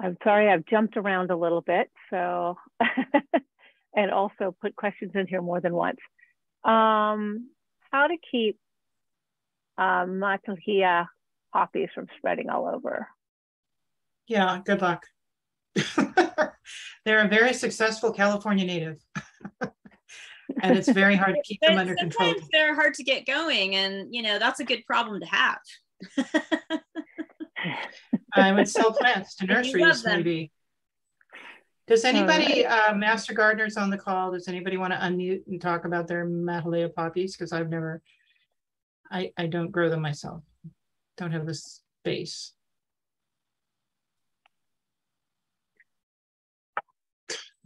I'm sorry, I've jumped around a little bit. So, and also put questions in here more than once. Um, how to keep um, Matilija poppies from spreading all over? Yeah, good luck. They're a very successful California native. and it's very hard to keep them under control. They're hard to get going, and you know that's a good problem to have. I would sell plants to nurseries, maybe. Does anybody, right. uh, Master Gardeners on the call, does anybody want to unmute and talk about their Matilija poppies? Because I've never, I, I don't grow them myself. Don't have the space.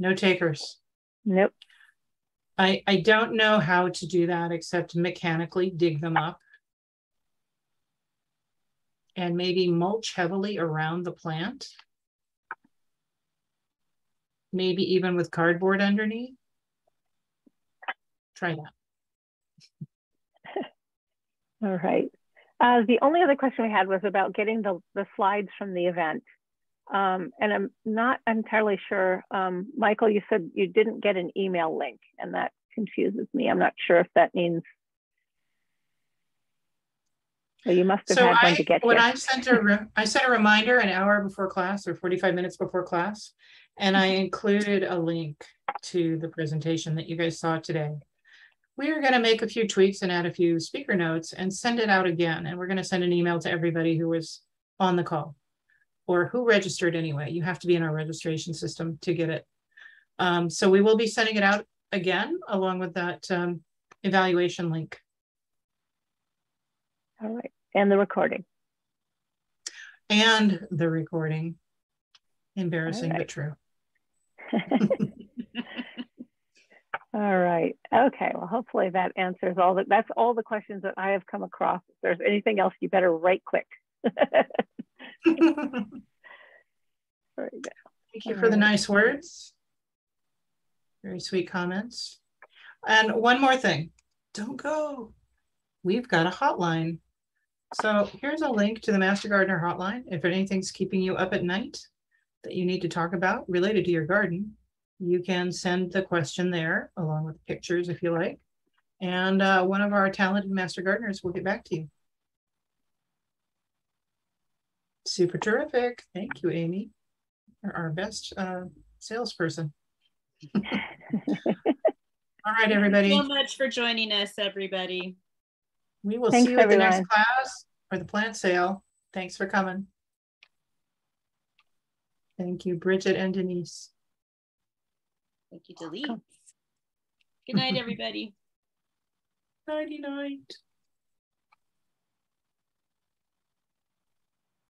No takers. Nope. I, I don't know how to do that except mechanically dig them up and maybe mulch heavily around the plant. Maybe even with cardboard underneath. Try that. All right. Uh, the only other question we had was about getting the, the slides from the event. Um, and I'm not entirely sure. Um, Michael, you said you didn't get an email link, and that confuses me. I'm not sure if that means so you must have so had I, one to get when here. I sent a I sent a reminder an hour before class or 45 minutes before class, and I included a link to the presentation that you guys saw today. We are going to make a few tweaks and add a few speaker notes and send it out again. And we're going to send an email to everybody who was on the call or who registered anyway. You have to be in our registration system to get it. Um, so we will be sending it out again along with that um, evaluation link. All right. And the recording. And the recording. Embarrassing, right. but true. all right. Okay. Well, hopefully that answers all that. That's all the questions that I have come across. If there's anything else, you better write quick. Thank you for the nice words. Very sweet comments. And one more thing, don't go. We've got a hotline. So here's a link to the Master Gardener hotline. If anything's keeping you up at night that you need to talk about related to your garden, you can send the question there along with pictures if you like. And uh, one of our talented Master Gardeners will get back to you. Super terrific. Thank you, Amy. You're our best uh, salesperson. All right, everybody. Thank you so much for joining us, everybody. We will Thanks, see you everyone. at the next class or the plant sale. Thanks for coming. Thank you, Bridget and Denise. Thank you, Delise. Good night, everybody. Nighty night.